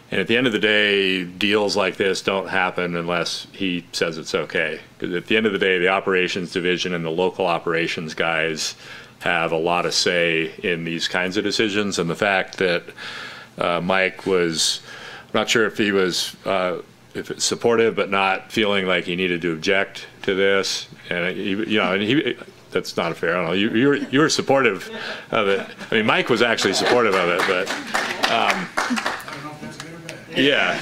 And at the end of the day, deals like this don't happen unless he says it's okay. Because at the end of the day, the operations division and the local operations guys have a lot of say in these kinds of decisions. And the fact that uh, Mike was, I'm not sure if he was uh, if it's supportive, but not feeling like he needed to object to this. And you know, and he, that's not fair. I don't know. You, you were you supportive of it. I mean, Mike was actually supportive of it, but. Um, yeah,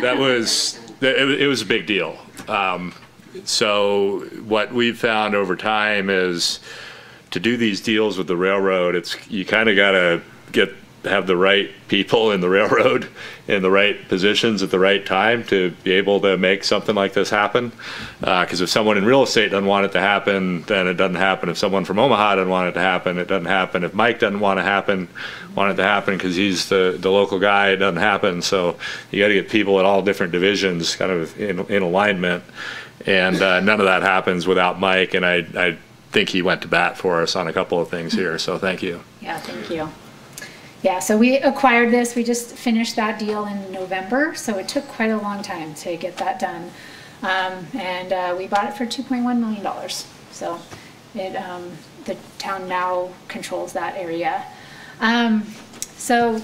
that was it, it was a big deal. Um, so what we've found over time is to do these deals with the railroad, it's you kind of got to get have the right people in the railroad in the right positions at the right time to be able to make something like this happen. Because uh, if someone in real estate doesn't want it to happen, then it doesn't happen. If someone from Omaha doesn't want it to happen, it doesn't happen. If Mike doesn't want to happen, want it to happen because he's the, the local guy, it doesn't happen. So you got to get people at all different divisions kind of in, in alignment. And uh, none of that happens without Mike. And I, I think he went to bat for us on a couple of things here. So thank you.
Yeah, thank you. Yeah, so we acquired this. We just finished that deal in November, so it took quite a long time to get that done. Um, and uh, we bought it for $2.1 million. So it, um, the town now controls that area. Um, so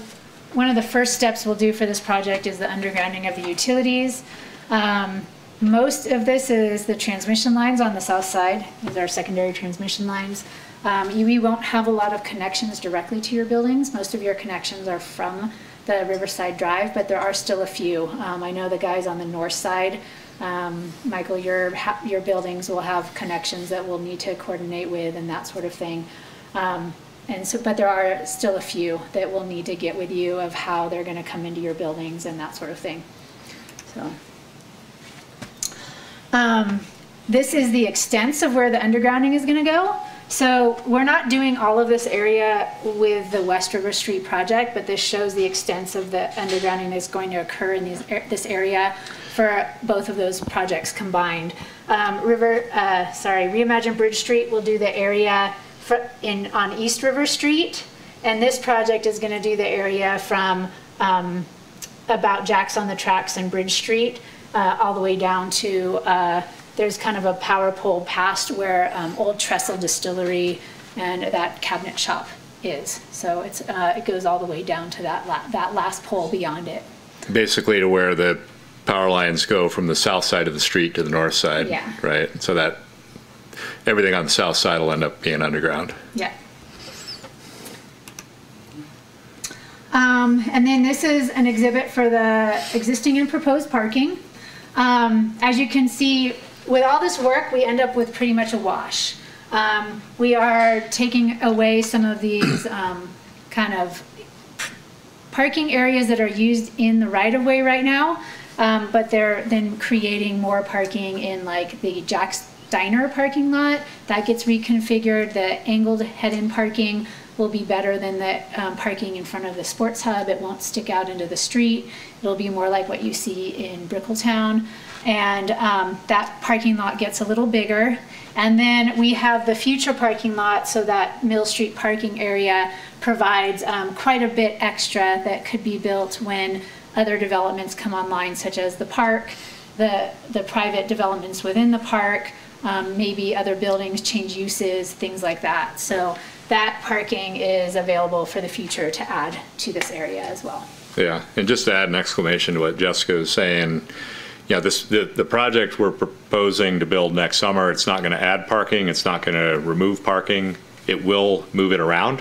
one of the first steps we'll do for this project is the undergrounding of the utilities. Um, most of this is the transmission lines on the south side. These are secondary transmission lines. Um, you won't have a lot of connections directly to your buildings. Most of your connections are from the Riverside Drive, but there are still a few. Um, I know the guys on the north side, um, Michael, your your buildings will have connections that we'll need to coordinate with and that sort of thing. Um, and so, but there are still a few that we'll need to get with you of how they're going to come into your buildings and that sort of thing. So. Um, this is the extents of where the undergrounding is going to go. So we're not doing all of this area with the West River Street project, but this shows the extent of the undergrounding that's going to occur in these, this area for both of those projects combined. Um, River, uh, sorry, Reimagine Bridge Street will do the area in on East River Street, and this project is going to do the area from um, about Jax on the Tracks and Bridge Street uh, all the way down to uh, there's kind of a power pole past where um, Old Trestle Distillery and that cabinet shop is. So it's uh, it goes all the way down to that la that last pole beyond it.
Basically, to where the power lines go from the south side of the street to the north side.
Yeah.
Right. So that everything on the south side will end up being underground.
Yeah. Um, and then this is an exhibit for the existing and proposed parking. Um, as you can see, with all this work, we end up with pretty much a wash. Um, we are taking away some of these [COUGHS] um, kind of parking areas that are used in the right of way right now, um, but they're then creating more parking in like the Jack's Diner parking lot. That gets reconfigured. The angled head-in parking will be better than the um, parking in front of the sports hub. It won't stick out into the street. It'll be more like what you see in Brickelltown and um, that parking lot gets a little bigger. And then we have the future parking lot, so that Mill Street parking area provides um, quite a bit extra that could be built when other developments come online, such as the park, the, the private developments within the park, um, maybe other buildings change uses, things like that. So that parking is available for the future to add to this area as well.
Yeah, and just to add an exclamation to what Jessica is saying, yeah, this the, the project we're proposing to build next summer, it's not going to add parking, it's not going to remove parking. It will move it around.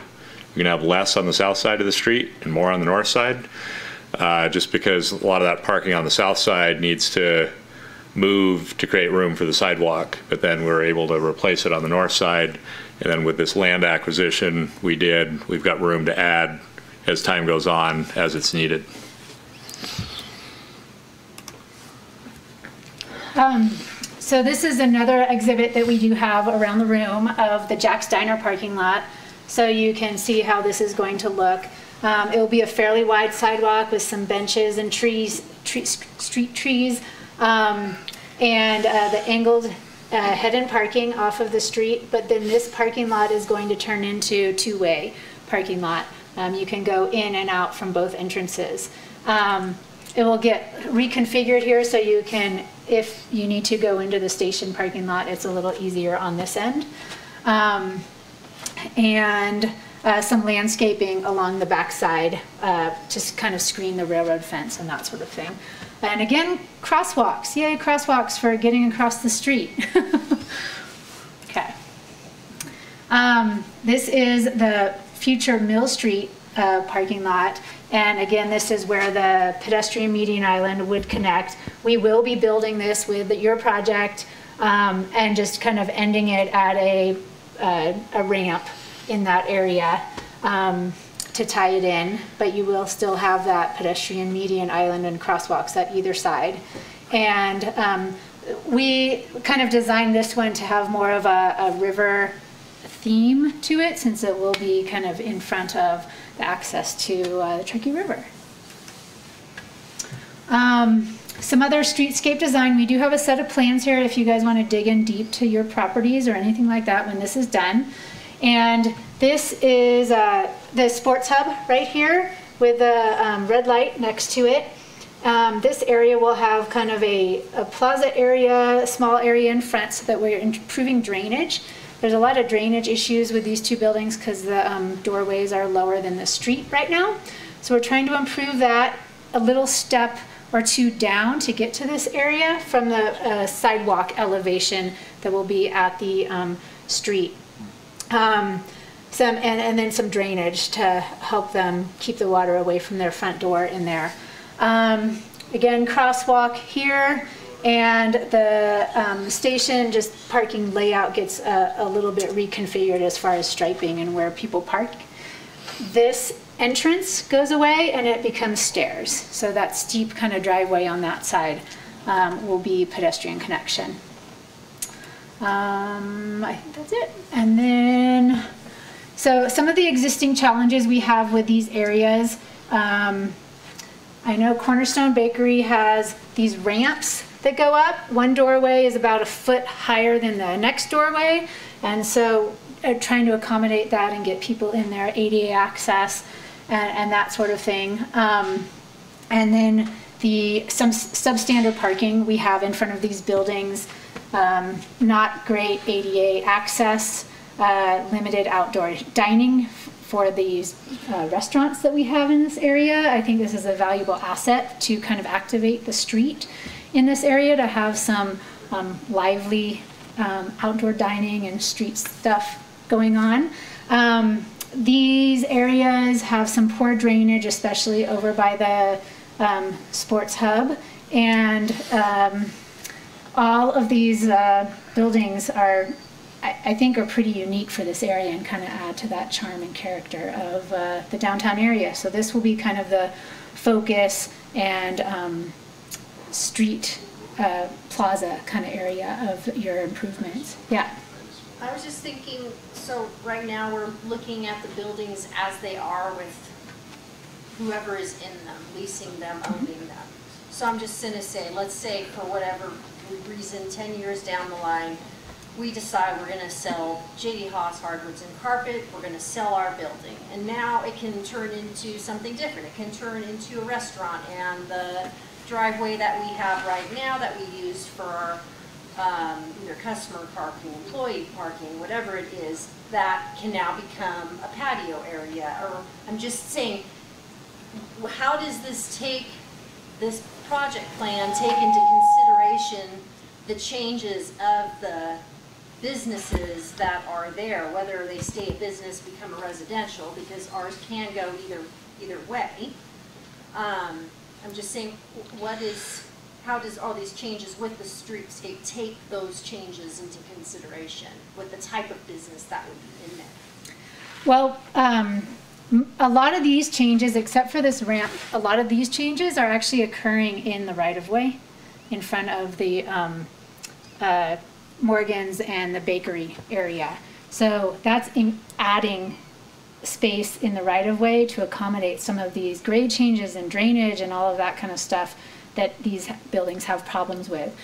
You're going to have less on the south side of the street and more on the north side, uh, just because a lot of that parking on the south side needs to move to create room for the sidewalk. But then we're able to replace it on the north side. And then with this land acquisition we did, we've got room to add as time goes on as it's needed.
Um, so this is another exhibit that we do have around the room of the Jack's Diner parking lot. So you can see how this is going to look. Um, it will be a fairly wide sidewalk with some benches and trees, tree, street trees, um, and uh, the angled uh, head-in parking off of the street. But then this parking lot is going to turn into two-way parking lot. Um, you can go in and out from both entrances. It will get reconfigured here so you can, if you need to go into the station parking lot, it's a little easier on this end. Um, and uh, some landscaping along the backside uh, to kind of screen the railroad fence and that sort of thing. And again, crosswalks. Yay, crosswalks for getting across the street. [LAUGHS] okay. Um, this is the future Mill Street uh, parking lot. And again, this is where the pedestrian median island would connect. We will be building this with your project um, and just kind of ending it at a, uh, a ramp in that area um, to tie it in, but you will still have that pedestrian median island and crosswalks at either side. And um, we kind of designed this one to have more of a, a river theme to it since it will be kind of in front of the access to uh, the Truckee River. Um, some other streetscape design, we do have a set of plans here if you guys want to dig in deep to your properties or anything like that when this is done. And this is uh, the sports hub right here with a um, red light next to it. Um, this area will have kind of a, a, plaza area, a small area in front so that we're improving drainage. There's a lot of drainage issues with these two buildings because the um, doorways are lower than the street right now. So we're trying to improve that a little step or two down to get to this area from the uh, sidewalk elevation that will be at the um, street. Um, some and, and then some drainage to help them keep the water away from their front door in there. Um, again, crosswalk here and the um, station just parking layout gets a, a, little bit reconfigured as far as striping and where people park. This entrance goes away and it becomes stairs. So that steep kind of driveway on that side um, will be pedestrian connection. Um, I think that's it. And then, so some of the existing challenges we have with these areas, um, I know Cornerstone Bakery has these ramps that go up. One doorway is about a foot higher than the next doorway. And so uh, trying to accommodate that and get people in there, ADA access and, and that sort of thing. Um, and then the some substandard parking we have in front of these buildings um, not great ADA access, uh, limited outdoor dining for these uh, restaurants that we have in this area. I think this is a valuable asset to kind of activate the street in this area to have some um, lively um, outdoor dining and street stuff going on. Um, these areas have some poor drainage, especially over by the um, sports hub. And um, all of these uh, buildings are, I, I, think, are pretty unique for this area and kind of add to that charm and character of uh, the downtown area. So this will be kind of the focus and um, street uh, plaza kind of area of your improvements. Yeah.
I was just thinking, so right now we're looking at the buildings as they are with whoever is in them, leasing them, owning them. So I'm just gonna say, let's say for whatever reason, 10 years down the line, we decide we're going to sell J.D. Haas hardwoods and carpet, we're going to sell our building. And now it can turn into something different. It can turn into a restaurant and the driveway that we have right now that we use for um, either customer parking, employee parking, whatever it is, that can now become a patio area. Or I'm just saying, how does this take, this project plan take into consideration the changes of the businesses that are there, whether they stay a business, become a residential, because ours can go either either way. Um, I'm just saying, what is, how does all these changes with the streetscape take those changes into consideration with the type of business that would be in there?
Well, um, a lot of these changes, except for this ramp, a lot of these changes are actually occurring in the right-of-way in front of the um, uh, Morgan's and the bakery area. So that's adding space in the right-of-way to accommodate some of these grade changes and drainage and all of that kind of stuff that these buildings have problems with.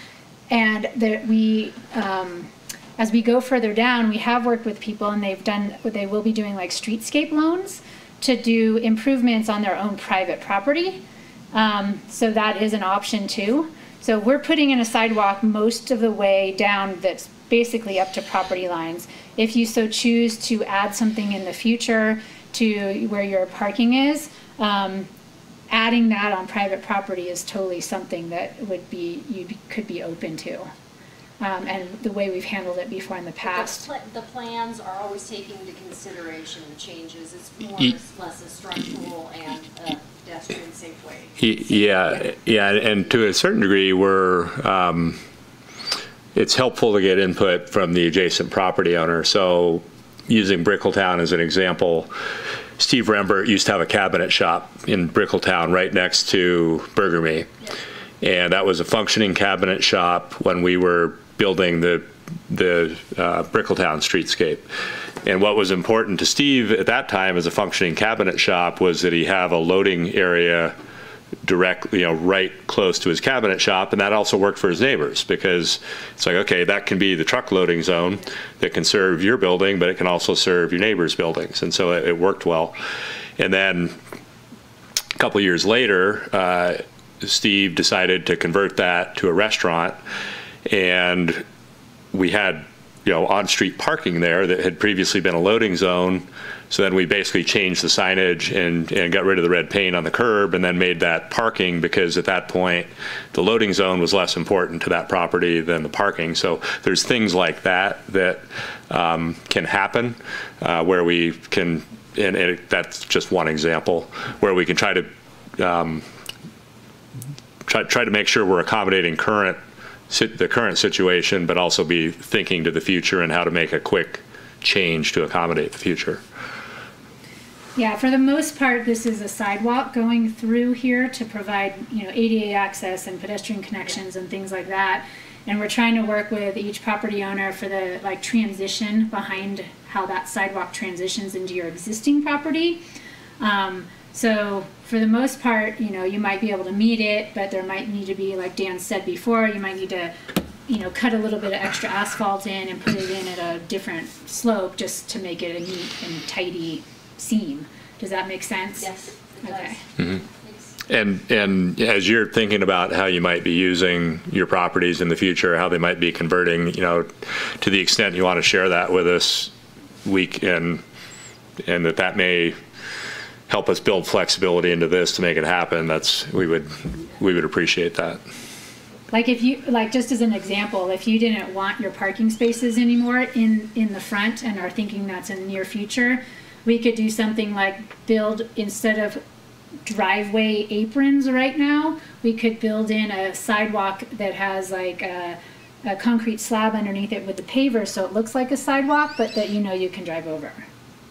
And that we, um, as we go further down, we have worked with people and they've done, they will be doing like streetscape loans to do improvements on their own private property Um, so that is an option too. So we're putting in a sidewalk most of the way down that's basically up to property lines. If you so choose to add something in the future to where your parking is, um, adding that on private property is totally something that would be, you could be open to. Um, and the way we've handled it before in the
But the
past.
The plans are always taking into consideration the changes. It's more
Ye-
or less a structural and a pedestrian safe way.
Y- Yeah, yeah, and to a certain degree, we're, um, it's helpful to get input from the adjacent property owner. So using Brickelltown as an example, Steve Rembert used to have a cabinet shop in Brickelltown right next to Burger Me. And that was a functioning cabinet shop when we were building the, the uh, Brickelltown streetscape. And what was important to Steve at that time as a functioning cabinet shop was that he have a loading area directly, you know, right close to his cabinet shop, and that also worked for his neighbors because it's like, okay, that can be the truck loading zone that can serve your building, but it can also serve your neighbors' buildings, and so it, it worked well. And then a couple years later, uh, Steve decided to convert that to a restaurant, and we had you know on-street parking there that had previously been a loading zone. So then we basically changed the signage and, and got rid of the red paint on the curb and then made that parking because at that point the loading zone was less important to that property than the parking. So there's things like that that um, can happen uh, where we can, and, and that's just one example, where we can try to um, try, try to make sure we're accommodating current sit- the current situation, but also be thinking to the future and how to make a quick change to accommodate the future.
Yeah, for the most part, this is a sidewalk going through here to provide, you know, ADA access and pedestrian connections and things like that. And we're trying to work with each property owner for the like transition behind how that sidewalk transitions into your existing property. Um, so for the most part, you know, you might be able to meet it, but there might need to be, like Dan said before, you might need to, you know, cut a little bit of extra asphalt in and put it in at a different slope just to make it a neat and tidy seam. Does that make sense?
Yes, it
Okay.
Mhm. And, and as you're thinking about how you might be using your properties in the future, how they might be converting, you know, to the extent you want to share that with us, we can, and that that may help us build flexibility into this to make it happen, that's, we would, we would appreciate that.
Like if you, like just as an example, if you didn't want your parking spaces anymore in, in the front and are thinking that's in the near future, we could do something like build, instead of driveway aprons right now, we could build in a sidewalk that has like a, a concrete slab underneath it with the paver so it looks like a sidewalk, but that you know you can drive over.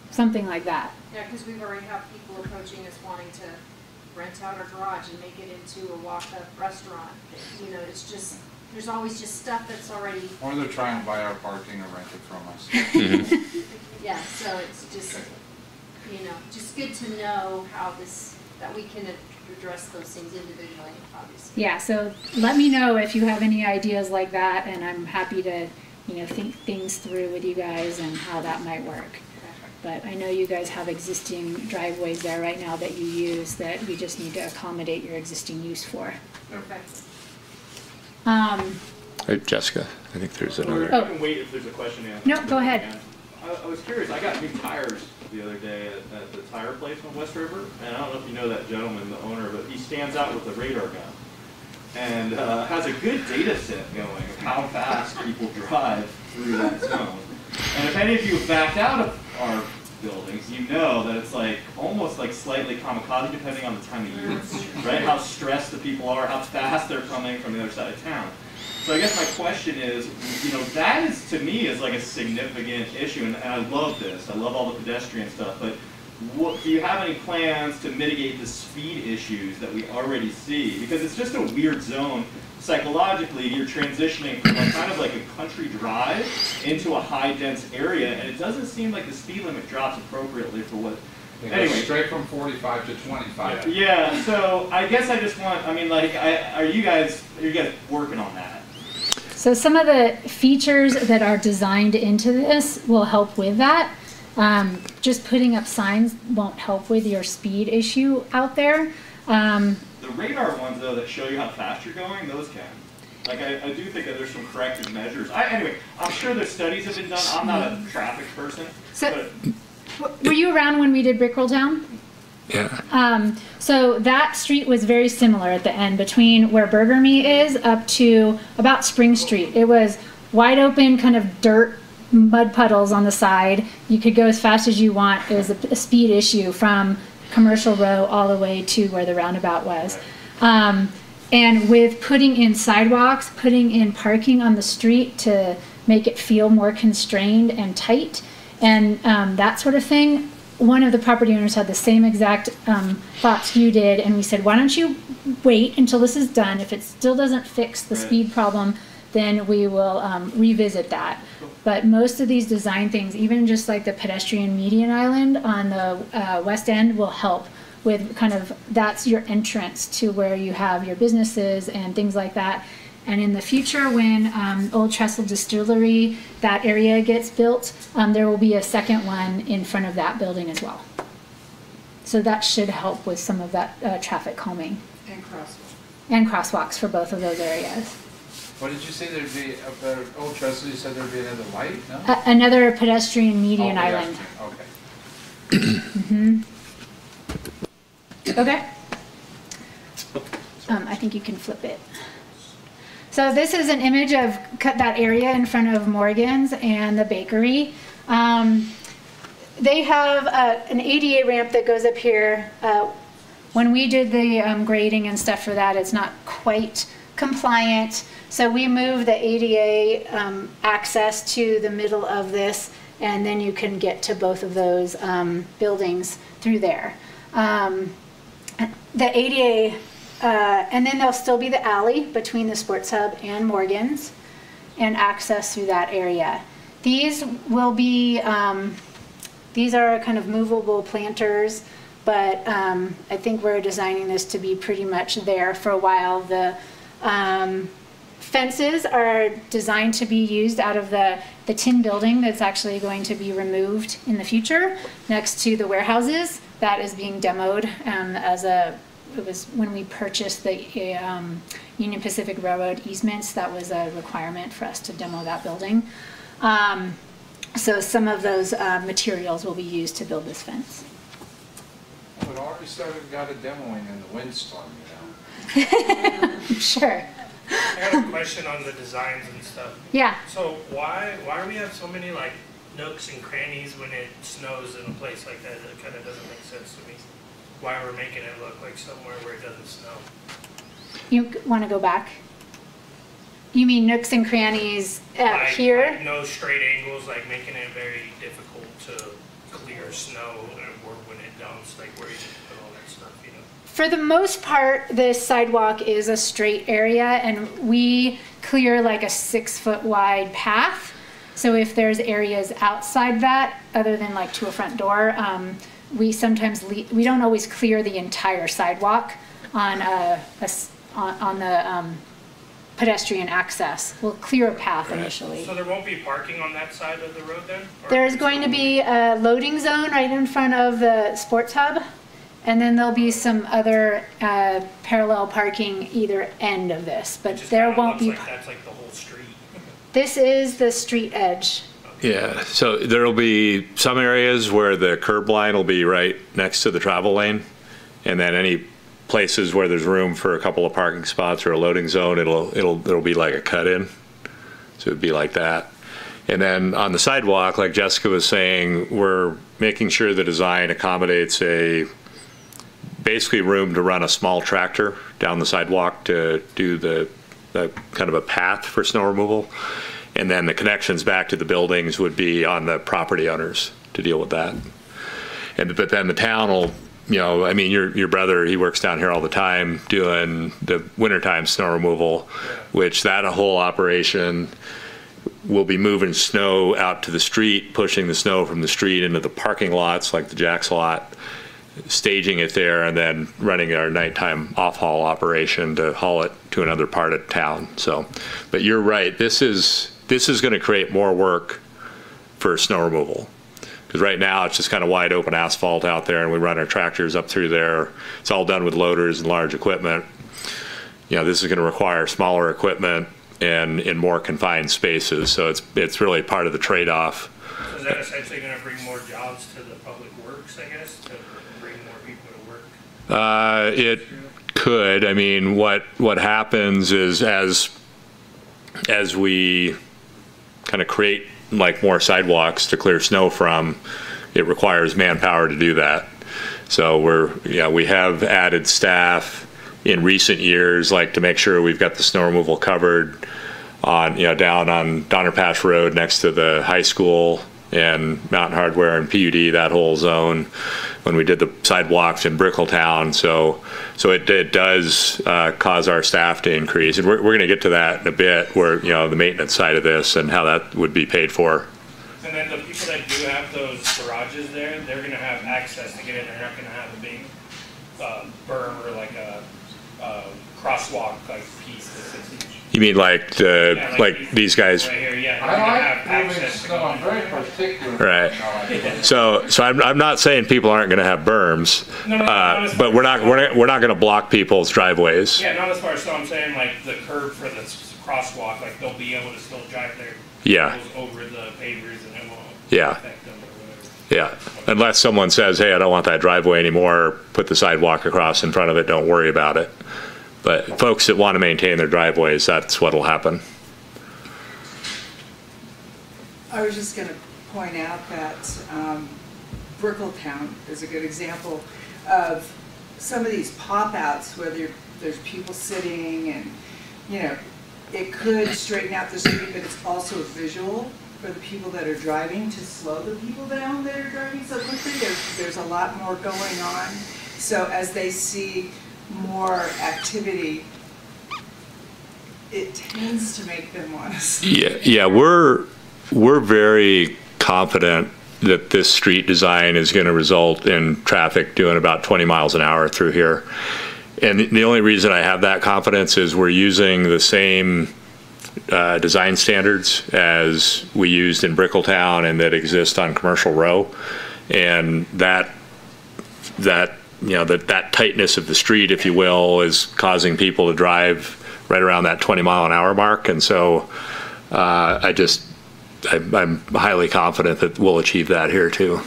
Something like that.
Yeah, because we've already had people approaching us wanting to rent out our garage and make it into a walk-up restaurant. You know, it's just, there's always just stuff that's already,
Or they're trying to buy our parking or rent it from us. [LAUGHS] Mm-hmm.
yeah, so it's just, you know, just good to know how this, that we can address those things individually, obviously.
Yeah, so let me know if you have any ideas like that and I'm happy to, you know, think things through with you guys and how that might work. But I know you guys have existing driveways there right now that you use that we just need to accommodate your existing use for.
Perfect.
Um,
Uh, Jessica, I think there's
Or
another.
I can wait if there's a question to answer.
No, go ahead.
I, I was curious, I got new tires the other day at, at the tire place on West River, and I don't know if you know that gentleman, the owner, but he stands out with a radar gun. And, uh, has a good data set going of how fast people [LAUGHS] drive through that zone. And if any of you have backed out of our buildings, you know that it's like, almost like slightly kamikaze depending on the time of year, right? How stressed the people are, how fast they're coming from the other side of town. So I guess my question is, you know, that is, to me, is like a significant issue, and, and I love this, I love all the pedestrian stuff, but what, do you have any plans to mitigate the speed issues that we already see? Because it's just a weird zone. Psychologically, you're transitioning from like, kind of like a country drive into a high-dense area, and it doesn't seem like the speed limit drops appropriately for what.
It goes
Anyway,
straight from forty-five to twenty-five.
yeah. So I guess I just want. I mean, like, I, are you guys are you guys working on that?
So some of the features that are designed into this will help with that. Um, just putting up signs won't help with your speed issue out there. Um,
The radar ones though that show you how fast you're going, those can. Like I, I do think that there's some corrective measures. I, anyway, I'm sure the studies have been done. I'm not a traffic person,
So-
but
were you around when we did Brickelltown?
Yeah.
Um, so that street was very similar at the end between where Burger Me is up to about Spring Street. It was wide open, kind of dirt, mud puddles on the side. You could go as fast as you want. It was a, a speed issue from Commercial Row all the way to where the roundabout was. Um, and with putting in sidewalks, putting in parking on the street to make it feel more constrained and tight, and um, that sort of thing, one of the property owners had the same exact um, thoughts you did, and we said, why don't you wait until this is done? If it still doesn't fix the
Right.
speed problem, then we will um, revisit that. But most of these design things, even just like the pedestrian median island on the uh, west end, will help with kind of that's your entrance to where you have your businesses and things like that. And in the future, when um, Old Trestle Distillery, that area gets built, um, there will be a second one in front of that building as well. So that should help with some of that uh, traffic calming
And crosswalk.
and crosswalks for both of those areas.
What did you say there'd be, at Old Trestle, you said there'd be another light, no?
A- another pedestrian median
Oh,
island.
Okay.
hmm Okay. Um, I think you can flip it. So this is an image of cut that area in front of Morgan's and the bakery. Um, they have uh, an ADA ramp that goes up here. Uh, when we did the um, grading and stuff for that, it's not quite compliant. So we move the ADA um, access to the middle of this, and then you can get to both of those um, buildings through there. Um, the ADA, uh, and then there'll still be the alley between the Sports Hub and Morgan's and access through that area. These will be, um, these are kind of movable planters, but um, I think we're designing this to be pretty much there for a while. The um, fences are designed to be used out of the, the tin building that's actually going to be removed in the future next to the warehouses. That is being demoed um, as a, it was when we purchased the um, Union Pacific Railroad easements, that was a requirement for us to demo that building. Um, so some of those uh, materials will be used to build this fence.
It already started, got a demoing in the windstorm, you know? [LAUGHS]
Sure.
I got a question on the designs and stuff.
Yeah.
So why, why do we have so many like nooks and crannies when it snows in a place like that? It kind of doesn't make sense to me. Why we're making it look like somewhere where it doesn't snow.
You want to go back? You mean nooks and crannies uh,
Like-
here?
like No straight angles, like making it very difficult to clear snow or when it dumps, like where you can put all that stuff, you know?
For the most part, this sidewalk is a straight area and we clear like a six foot wide path. So if there's areas outside that, other than like to a front door, um, we sometimes, le- we don't always clear the entire sidewalk on a, a on, on the, um, pedestrian access. We'll clear a path initially.
So there won't be parking on that side of the road then?
There's going to be a loading zone right in front of the sports hub. And then there'll be some other uh, parallel parking either end of this, but there
Kinda
won't
looks
be.
like that's like the whole street. [LAUGHS]
This is the street edge.
Yeah, so there'll be some areas where the curb line will be right next to the travel lane. And then any places where there's room for a couple of parking spots or a loading zone, it'll, it'll, it'll be like a cut in. So it'd be like that. And then on the sidewalk, like Jessica was saying, we're making sure the design accommodates a, basically room to run a small tractor down the sidewalk to do the, the kind of a path for snow removal. And then the connections back to the buildings would be on the property owners to deal with that. And, but then the town will, you know, I mean, your, your brother, he works down here all the time doing the wintertime snow removal, which that whole operation will be moving snow out to the street, pushing the snow from the street into the parking lots, like the Jax lot, staging it there, and then running our nighttime off-haul operation to haul it to another part of town. So, but you're right, this is, this is gonna create more work for snow removal. Because right now, it's just kind of wide open asphalt out there, and we run our tractors up through there. It's all done with loaders and large equipment. You know, this is going to require smaller equipment and in more confined spaces, so it's, it's really part of the trade-off.
So Is that essentially gonna bring more jobs to the public works, I guess, to bring more people to work?
Uh, It could, I mean, what, what happens is as, as we kind of create like more sidewalks to clear snow from, it requires manpower to do that. So we're, yeah, we have added staff in recent years, like to make sure we've got the snow removal covered on, you know, down on Donner Pass Road next to the high school and Mountain Hardware and PUD, that whole zone, when we did the sidewalks in Brickelltown. So, so it, it does uh, cause our staff to increase. And we're, we're going to get to that in a bit, where, you know, the maintenance side of this and how that would be paid for.
And then the people that do have those garages there, they're gonna have access to get in, they're not gonna have a big, uh, berm or like a, crosswalk like piece that sits.
You mean like, the
Yeah,
like these guys?
Right here, yeah,
I like
have
moving
access
snow, I'm very particular.
Right. So, so I'm, I'm not saying people aren't going to have berms,
No, no, no, not
uh,
as
but we're not, we're not, we're not going to block people's driveways.
Yeah, not as far as, so I'm saying like the curb for the crosswalk, like they'll be able to still drive their
Yeah.
over the pavers and it won't
Yeah.
affect them or whatever.
Yeah. Unless someone says, hey, I don't want that driveway anymore, put the sidewalk across in front of it, don't worry about it. But folks that want to maintain their driveways, that's what'll happen.
I was just gonna point out that um, Brickelltown is a good example of some of these pop-outs where there, there's people sitting and, you know, it could straighten out the street, but it's also a visual for the people that are driving to slow the people down that are driving so quickly. There's, there's a lot more going on. So as they see more activity, it tends to make them want [LAUGHS] to
Yeah, yeah, we're, we're very confident that this street design is going to result in traffic doing about 20 miles an hour through here. And the only reason I have that confidence is we're using the same uh, design standards as we used in Brickelltown and that exist on Commercial Row. And that, that, you know, that, that tightness of the street, if you will, is causing people to drive right around that 20 mile an hour mark. And so uh, I just, I- I'm highly confident that we'll achieve that here too.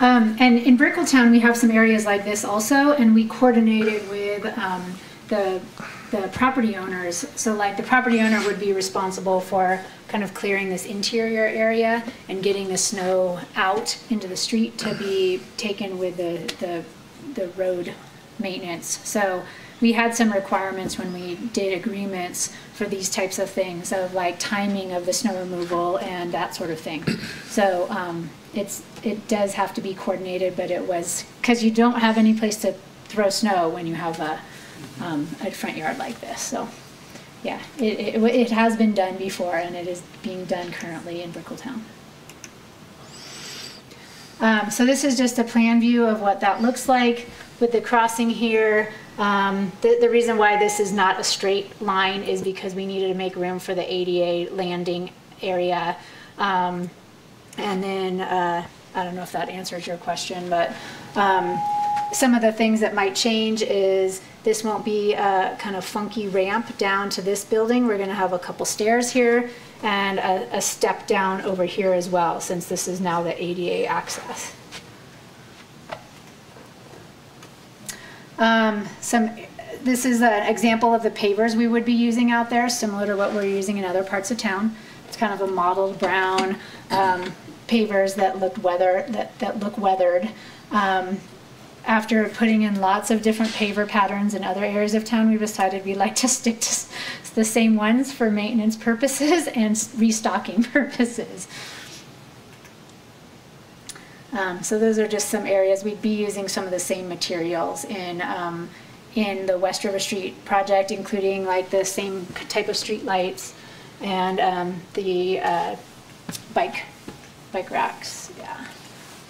Um, and in Brickelltown, we have some areas like this also, and we coordinated with, um, the, the property owners. So like the property owner would be responsible for kind of clearing this interior area and getting the snow out into the street to be taken with the, the, the road maintenance. So we had some requirements when we did agreements for these types of things of like timing of the snow removal and that sort of thing. So um, it's, it does have to be coordinated, but it was, because you don't have any place to throw snow when you have a, um, a front yard like this, so. Yeah, it, it, it has been done before and it is being done currently in Brickelltown. Um, so this is just a plan view of what that looks like with the crossing here. Um, the, the reason why this is not a straight line is because we needed to make room for the ADA landing area. Um, and then, uh, I don't know if that answers your question, but, um, some of the things that might change is this won't be a kind of funky ramp down to this building. We're gonna have a couple stairs here and a, a step down over here as well, since this is now the ADA access. Um, some, this is an example of the pavers we would be using out there, similar to what we're using in other parts of town. It's kind of a mottled brown, um, pavers that look weather, that, that look weathered. Um, after putting in lots of different paver patterns in other areas of town, we decided we'd like to stick to the same ones for maintenance purposes [LAUGHS] and restocking [LAUGHS] purposes. Um, so those are just some areas, we'd be using some of the same materials in, um, in the West River Street project, including like the same type of street lights and, um, the, uh, bike, bike racks, yeah.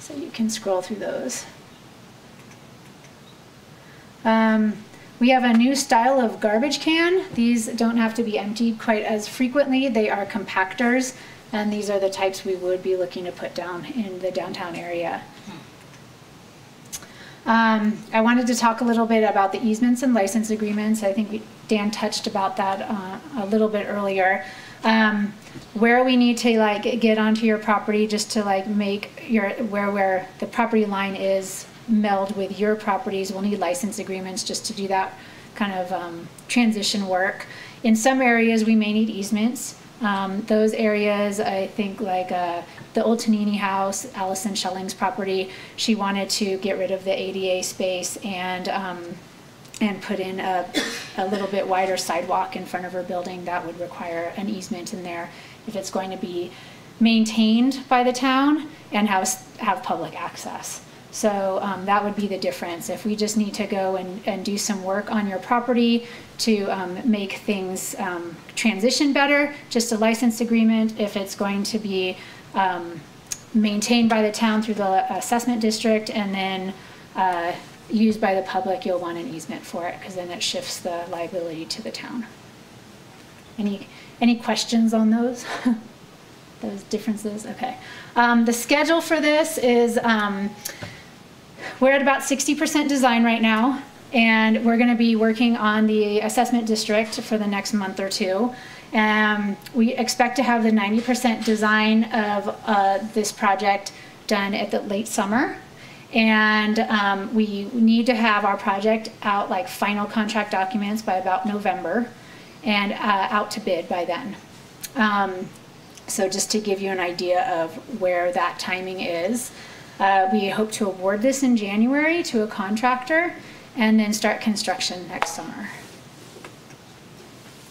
So you can scroll through those. Um, we have a new style of garbage can. These don't have to be emptied quite as frequently. They are compactors And these are the types we would be looking to put down in the downtown area. Um, I wanted to talk a little bit about the easements and license agreements. I think Dan touched about that uh, a little bit earlier. Um, where we need to like get onto your property just to like make your, where, where the property line is meld with your properties, we'll need license agreements just to do that kind of um, transition work. In some areas, we may need easements. Um, those areas, I think like uh, the old Tanini house, Allison Schelling's property, she wanted to get rid of the ADA space and um, and put in a, a little bit wider sidewalk in front of her building. That would require an easement in there if it's going to be maintained by the town and have have public access. So um, that would be the difference. If we just need to go and, and do some work on your property to um, make things um, transition better, just a license agreement. If it's going to be um, maintained by the town through the assessment district and then uh, used by the public, you'll want an easement for it because then it shifts the liability to the town. Any, any questions on those? [LAUGHS] those differences? Okay. Um, the schedule for this is um, we're at about 60% design right now, and we're going to be working on the assessment district for the next month or two. Um, we expect to have the 90% design of uh, this project done at the late summer. And um, we need to have our project out like final contract documents by about November and uh, out to bid by then. Um, so just to give you an idea of where that timing is. Uh, we hope to award this in January to a contractor and then start construction next summer.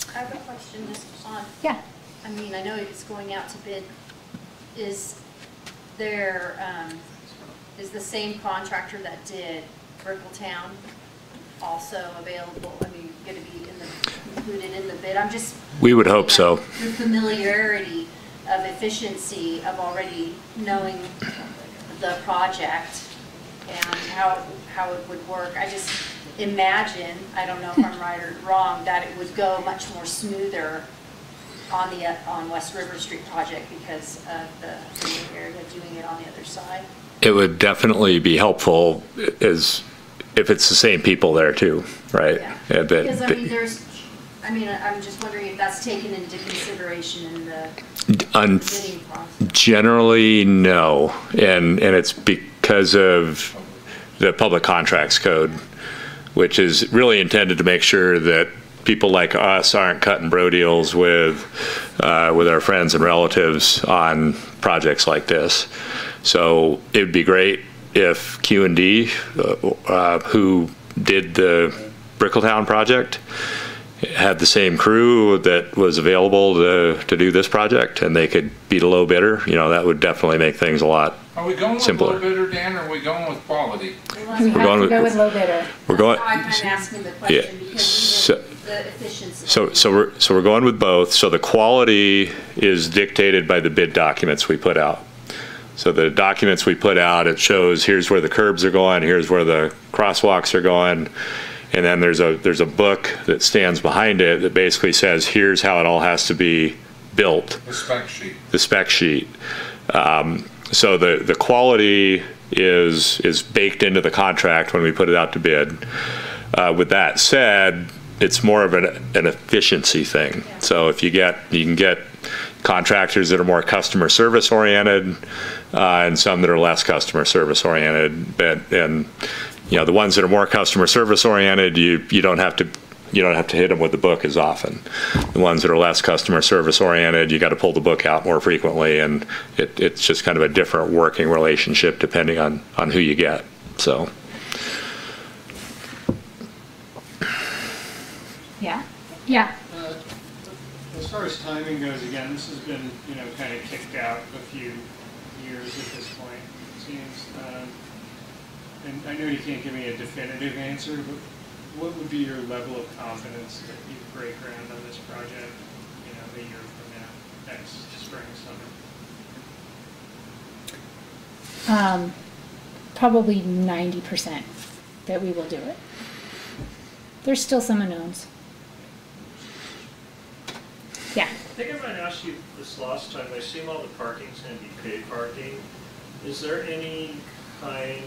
I have a question, Ms. on.
Yeah.
I mean, I know it's going out to bid. Is there, um, is the same contractor that did Brickelltown also available? I mean, gonna be in the, included in the bid? I'm just.
We would hope so.
The familiarity of efficiency of already knowing the project and how, how it would work. I just imagine, I don't know if I'm right or wrong, that it would go much more smoother on the, uh, on West River Street project because of the of doing it on the other side.
It would definitely be helpful as, if it's the same people there too, right?
Yeah.
Yeah, that-
Because, I mean, there's, I mean, I'm just wondering if that's taken into consideration in the
Un-
bidding process.
Generally, no. And, and it's because of the public contracts code, which is really intended to make sure that people like us aren't cutting bro deals with, uh, with our friends and relatives on projects like this. So it would be great if Q and D, uh, uh, who did the Brickelltown project, had the same crew that was available to, to do this project and they could beat a low bidder, you know, that would definitely make things a lot
Are we going with
simpler.
low bidder, Dan, or are we going with quality?
We
We're
have
going
to
with-
go with low bidder.
We're going,
I'm kind asking the
yeah,
because
so,
even the efficiency.
so, so we're, so we're going with both. So the quality is dictated by the bid documents we put out. So the documents we put out, it shows here's where the curbs are going, here's where the crosswalks are going. And then there's a, there's a book that stands behind it that basically says, here's how it all has to be built.
The spec sheet.
the spec sheet. Um, So the, the quality is, is baked into the contract when we put it out to bid. Uh, With that said, it's more of an, an efficiency thing. So if you get, you can get contractors that are more customer service oriented uh, and some that are less customer service oriented. But, and, you know, the ones that are more customer service oriented, you, you don't have to, you don't have to hit them with the book as often. The ones that are less customer service oriented, you got to pull the book out more frequently, and it, it's just kind of a different working relationship depending on, on who you get. So,
Yeah. Yeah.
Uh, As far as timing goes, again, this has been, you know, kind of kicked out a few years at this point, it seems. Um, And I know you can't give me a definitive answer, but what would be your level of confidence that you break ground on this project, you know, a year from now, next spring, summer?
Um, probably 90% that we will do it. There's still some unknowns. Yeah.
I think I might ask you this last time, I assume all the parking's gonna be paid parking. Is there any kind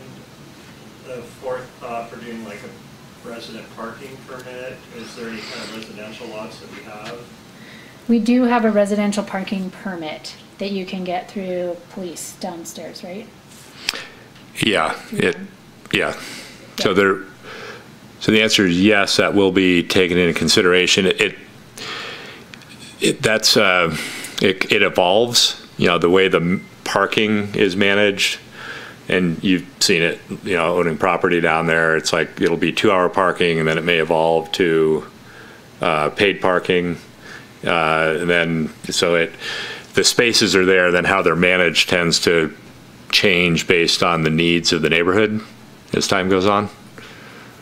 of forethought for doing like a resident parking permit? Is there any kind of residential lots that we have?
We do have a residential parking permit that you can get through police downstairs, right?
Yeah, it, yeah. So there, so the answer is yes, that will be taken into consideration. It, it, that's, uh, it, it evolves, you know, the way the m- parking is managed. And you've seen it, you know, owning property down there, it's like, it'll be two-hour parking and then it may evolve to, uh, paid parking. Uh, and then, so it, the spaces are there, then how they're managed tends to change based on the needs of the neighborhood as time goes on.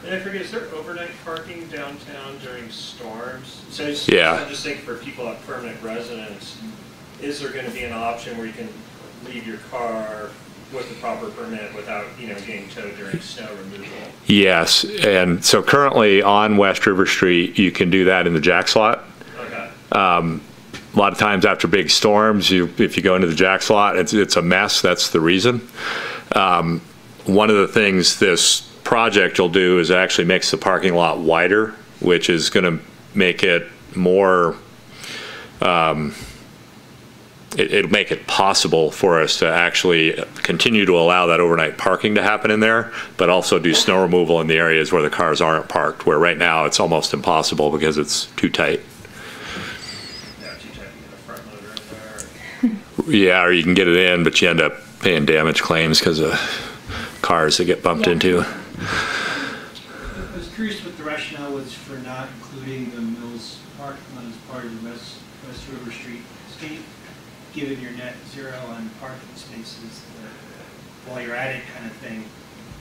And I forget, is there overnight parking downtown during storms? So
Yeah.
I'm just thinking for people at permanent residence, is there gonna be an option where you can leave your car with the proper permit without, you know, getting towed during snow removal?
Yes, and so currently on West River Street, you can do that in the Jax lot.
Okay.
Um, a lot of times after big storms, you, if you go into the Jax lot, it's, it's a mess, that's the reason. Um, one of the things this project will do is actually makes the parking lot wider, which is gonna make it more, um, it, it'll make it possible for us to actually continue to allow that overnight parking to happen in there, but also do snow removal in the areas where the cars aren't parked, where right now it's almost impossible because it's too tight. Yeah, or you can get it in, but you end up paying damage claims because of cars that get bumped
Yeah.
into.
I was curious what the rationale was for not including the Mills parking lot as part of the West, West River Street scheme, given your net zero on parking spaces, uh, while you're at it kind of thing.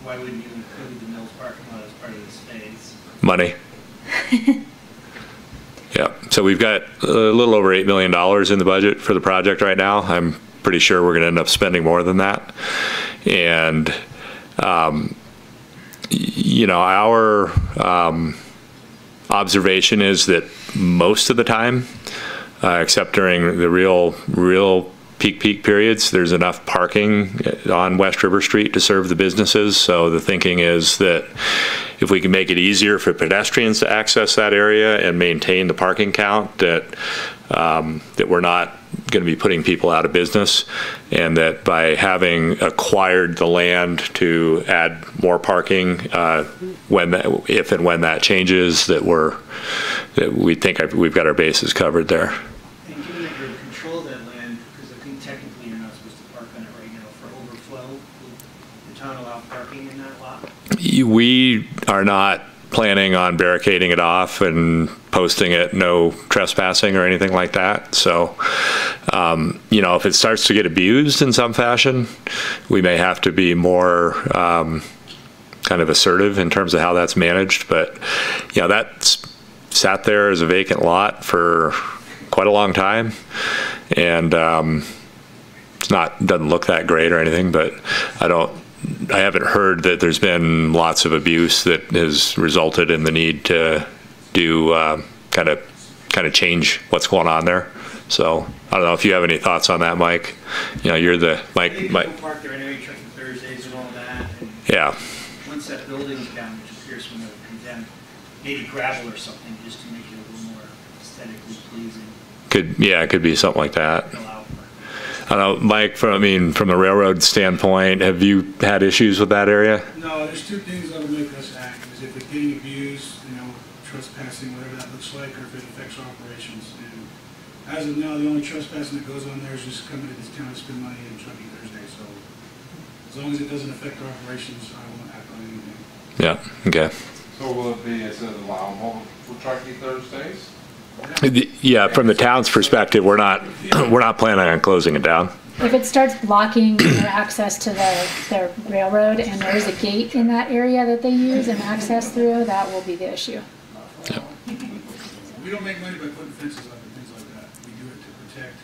Why wouldn't you include the Mills parking lot as part of the space?
Money. [LAUGHS] Yeah, so we've got a little over $8 million in the budget for the project right now. I'm pretty sure we're going to end up spending more than that. And, um, you know, our um, observation is that most of the time, uh, except during the real, real peak, peak periods, there's enough parking on West River Street to serve the businesses. So the thinking is that if we can make it easier for pedestrians to access that area and maintain the parking count, that, um, that we're not going to be putting people out of business, and that by having acquired the land to add more parking, uh, when, that- if and when that changes, that we're, that we think I've- we've got our bases covered there.
And given that you're in control of that land, because I think technically you're not supposed to park on it right now for overflow, will the town allow parking in that lot?
We are not planning on barricading it off and posting it no trespassing or anything like that. So, um, you know, if it starts to get abused in some fashion, we may have to be more um, kind of assertive in terms of how that's managed. But, you know, that's sat there as a vacant lot for quite a long time. And um, it's not, doesn't look that great or anything, but I don't, I haven't heard that there's been lots of abuse that has resulted in the need to do kind of kind of change what's going on there. So I don't know if you have any thoughts on that, Mike. You know, you're the Mike. Mike.
park there, I checking Thursdays and all that, and
Yeah,
once that building's down, which appears when they're condemned, maybe gravel or something, just to make it a little more aesthetically pleasing.
could yeah, it could be something like that. I don't know, Mike. From I mean, from the railroad standpoint, have you had issues with that area?
No, there's two things that will make us act, is if it's getting abused, you know, trespassing, whatever that looks like, or if it affects our operations. And as of now, the only trespassing that goes on there is just coming to this town to spend money and Truckee Thursday, so as long as it doesn't affect our operations, I won't act on anything.
Yeah. Okay.
So will it be, is it allowable for Truckee Thursdays?
Yeah, from the town's perspective, we're not [CLEARS THROAT] we're not planning on closing it down.
If it starts blocking their access to the, their railroad and there is a gate in that area that they use and access through, that will be the issue.
We don't make money by putting fences up and things like that. We do it to protect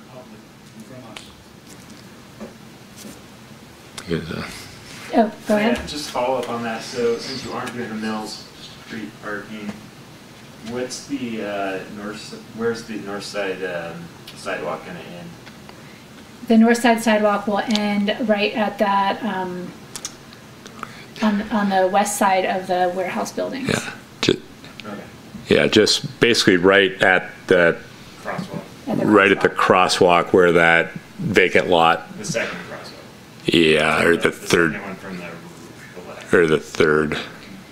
the public from us.
Good,
Oh, go ahead.
Yeah, Just follow up on that, so since you aren't doing the Mills Street parking, What's the uh, north, where's the north side um, sidewalk gonna end?
The north side sidewalk will end right at that, um, on, on the west side of the warehouse buildings.
Yeah, ju-
Okay.
yeah, just basically right at the,
Crosswalk,
At the
right at the crosswalk where that vacant lot,
the second crosswalk.
yeah, or the third,
one from the the left.
or the third,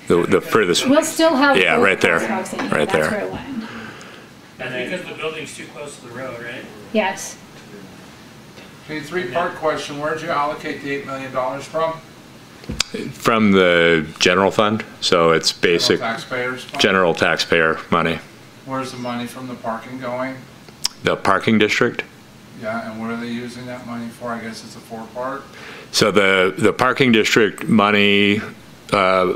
the, the furthest,
We'll still have.
Yeah,
both
right there.
crosswalks.
Right
That's
there.
where it will.
And then because the building's too close to the road, right?
Yes.
Okay, three-part question, where'd you allocate the eight million dollars from?
from the general fund, so it's basic,
General taxpayers fund?
general taxpayer money.
Where's the money from the parking going?
The parking district,
Yeah, and what are they using that money for? I guess it's a four-part.
So the, the parking district money, uh,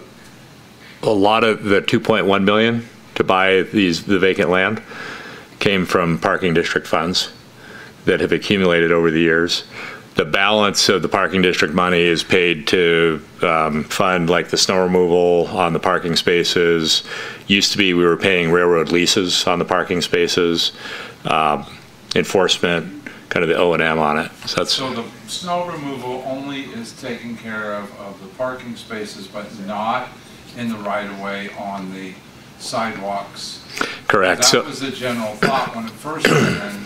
a lot of the 2.1 million to buy these, the vacant land came from parking district funds that have accumulated over the years. The balance of the parking district money is paid to um, fund like the snow removal on the parking spaces. Used to be, we were paying railroad leases on the parking spaces, um, enforcement, kind of the O and M on it. So.
So the snow removal only is taken care of, of the parking spaces, but not in the right-of-way on the sidewalks?
Correct. So-
That was the general thought when it first went in,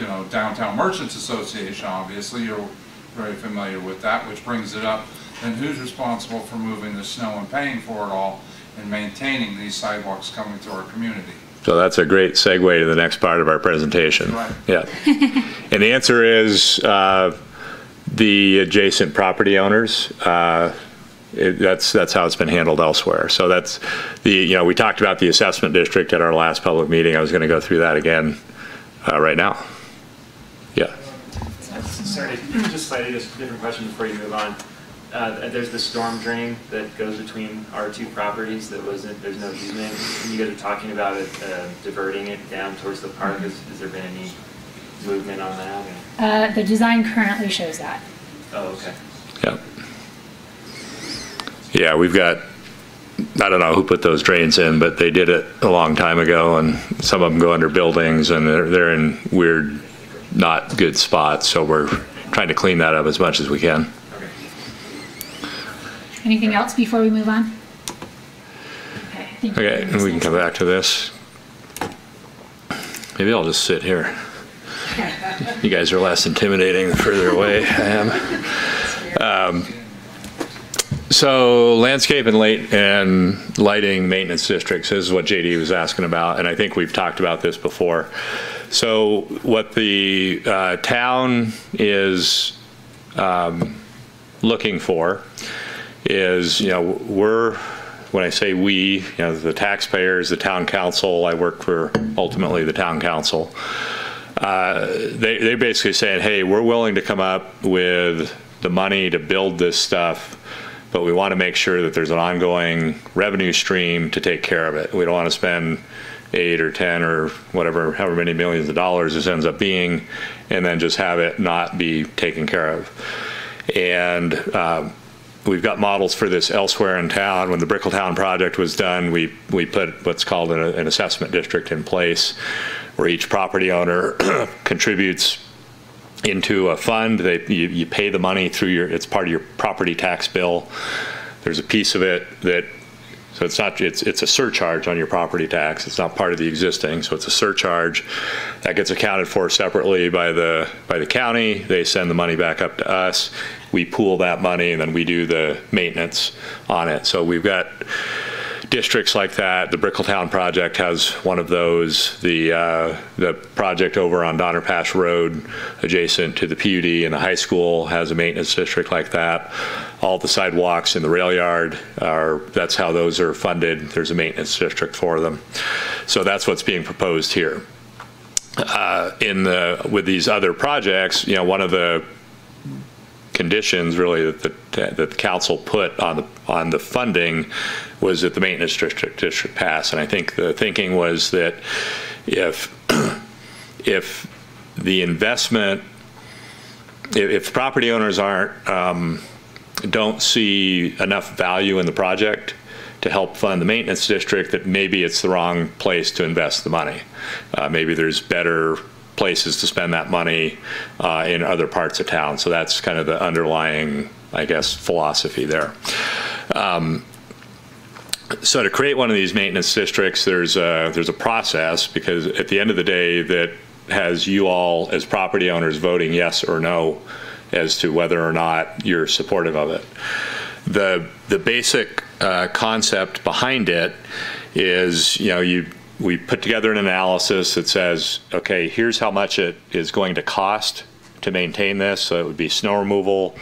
you know, Downtown Merchants Association, obviously, you're very familiar with that, which brings it up. Then who's responsible for moving the snow and paying for it all and maintaining these sidewalks coming to our community?
So that's a great segue to the next part of our presentation.
Right.
Yeah. And the answer is, uh, the adjacent property owners, uh, it- that's, that's how it's been handled elsewhere. So that's the, you know, we talked about the assessment district at our last public meeting. I was going to go through that again uh, right now. Yeah.
Sorry, [CLEARS THROAT] just slightly just different question before you move on. Uh, there's the storm drain that goes between our two properties that wasn't, there's no easement. And you guys are talking about it, uh, diverting it down towards the park. Has, has there been any movement on that?
Uh, the design currently shows that.
Oh, okay.
Yeah. Yeah, we've got, I don't know who put those drains in, but they did it a long time ago, and some of them go under buildings, and they're, they're in weird, not good spots, so we're trying to clean that up as much as we can.
Anything else before we move on? Okay, I think.
Okay, and we can come back to this. Maybe I'll just sit here. [LAUGHS] You guys are less intimidating the further away I am. Um, So landscape and late and lighting maintenance districts is what JD was asking about, and I think we've talked about this before. So what the uh, town is um, looking for is, you know, we're, when I say we, you know, the taxpayers, the town council, I work for ultimately the town council. Uh, They, they're basically saying, hey, we're willing to come up with the money to build this stuff, but we want to make sure that there's an ongoing revenue stream to take care of it. We don't want to spend eight or 10 or whatever, however many millions of dollars this ends up being, and then just have it not be taken care of. And um, we've got models for this elsewhere in town. When the Brickelltown project was done, we, we put what's called an, an assessment district in place where each property owner [CLEARS THROAT] contributes into a fund. They, you, you pay the money through your, it's part of your property tax bill. There's a piece of it that, so it's not, it's, it's a surcharge on your property tax. It's not part of the existing, so it's a surcharge. That gets accounted for separately by the, by the county. They send the money back up to us. We pool that money and then we do the maintenance on it. So we've got districts like that. The Brickelltown project has one of those. The uh, the project over on Donner Pass Road, adjacent to the PUD and the high school, has a maintenance district like that. All the sidewalks in the rail yard are. That's how those are funded. There's a maintenance district for them. So that's what's being proposed here. Uh, in the with these other projects, you know, one of the conditions really that the, that the council put on the on the funding was that the maintenance district district pass. And I think the thinking was that if [CLEARS THROAT] if the investment if, property owners aren't um, don't see enough value in the project to help fund the maintenance district, that maybe it's the wrong place to invest the money. Uh, maybe there's better places to spend that money uh, in other parts of town. So that's kind of the underlying, I guess, philosophy there. Um, so to create one of these maintenance districts, there's a, there's a process because at the end of the day that has you all as property owners voting yes or no as to whether or not you're supportive of it. The, the basic uh, concept behind it is, you know, you, we put together an analysis that says, okay, here's how much it is going to cost to maintain this. So it would be snow removal,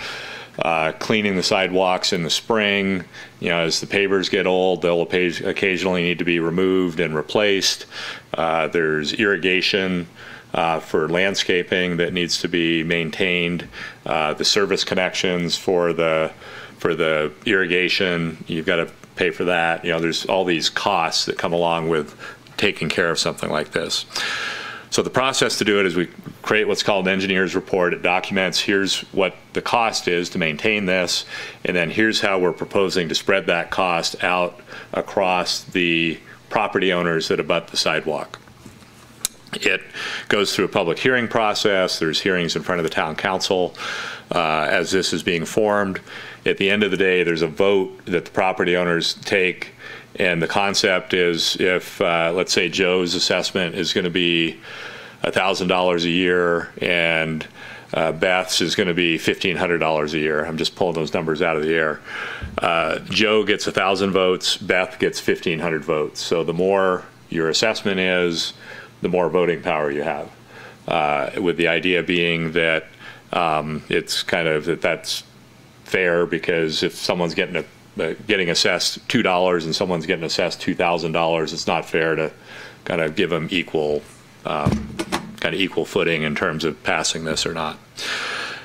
uh, cleaning the sidewalks in the spring. You know, as the pavers get old, they'll occasionally need to be removed and replaced. Uh, there's irrigation uh, for landscaping that needs to be maintained. Uh, the service connections for the for the irrigation, you've got to pay for that. You know, there's all these costs that come along with taking care of something like this. So the process to do it is we create what's called an engineer's report. It documents here's what the cost is to maintain this, and then here's how we're proposing to spread that cost out across the property owners that abut the sidewalk. It goes through a public hearing process. There's hearings in front of the town council uh, as this is being formed. At the end of the day, there's a vote that the property owners take and the concept is if, uh, let's say Joe's assessment is going to be $1,000 a year and uh, Beth's is going to be $1,500 a year. I'm just pulling those numbers out of the air. Uh, Joe gets 1,000 votes, Beth gets 1,500 votes. So the more your assessment is, the more voting power you have. Uh, with the idea being that um, it's kind of that that's fair because if someone's getting a getting assessed two dollars and someone's getting assessed two thousand dollars, it's not fair to kind of give them equal um, kind of equal footing in terms of passing this or not.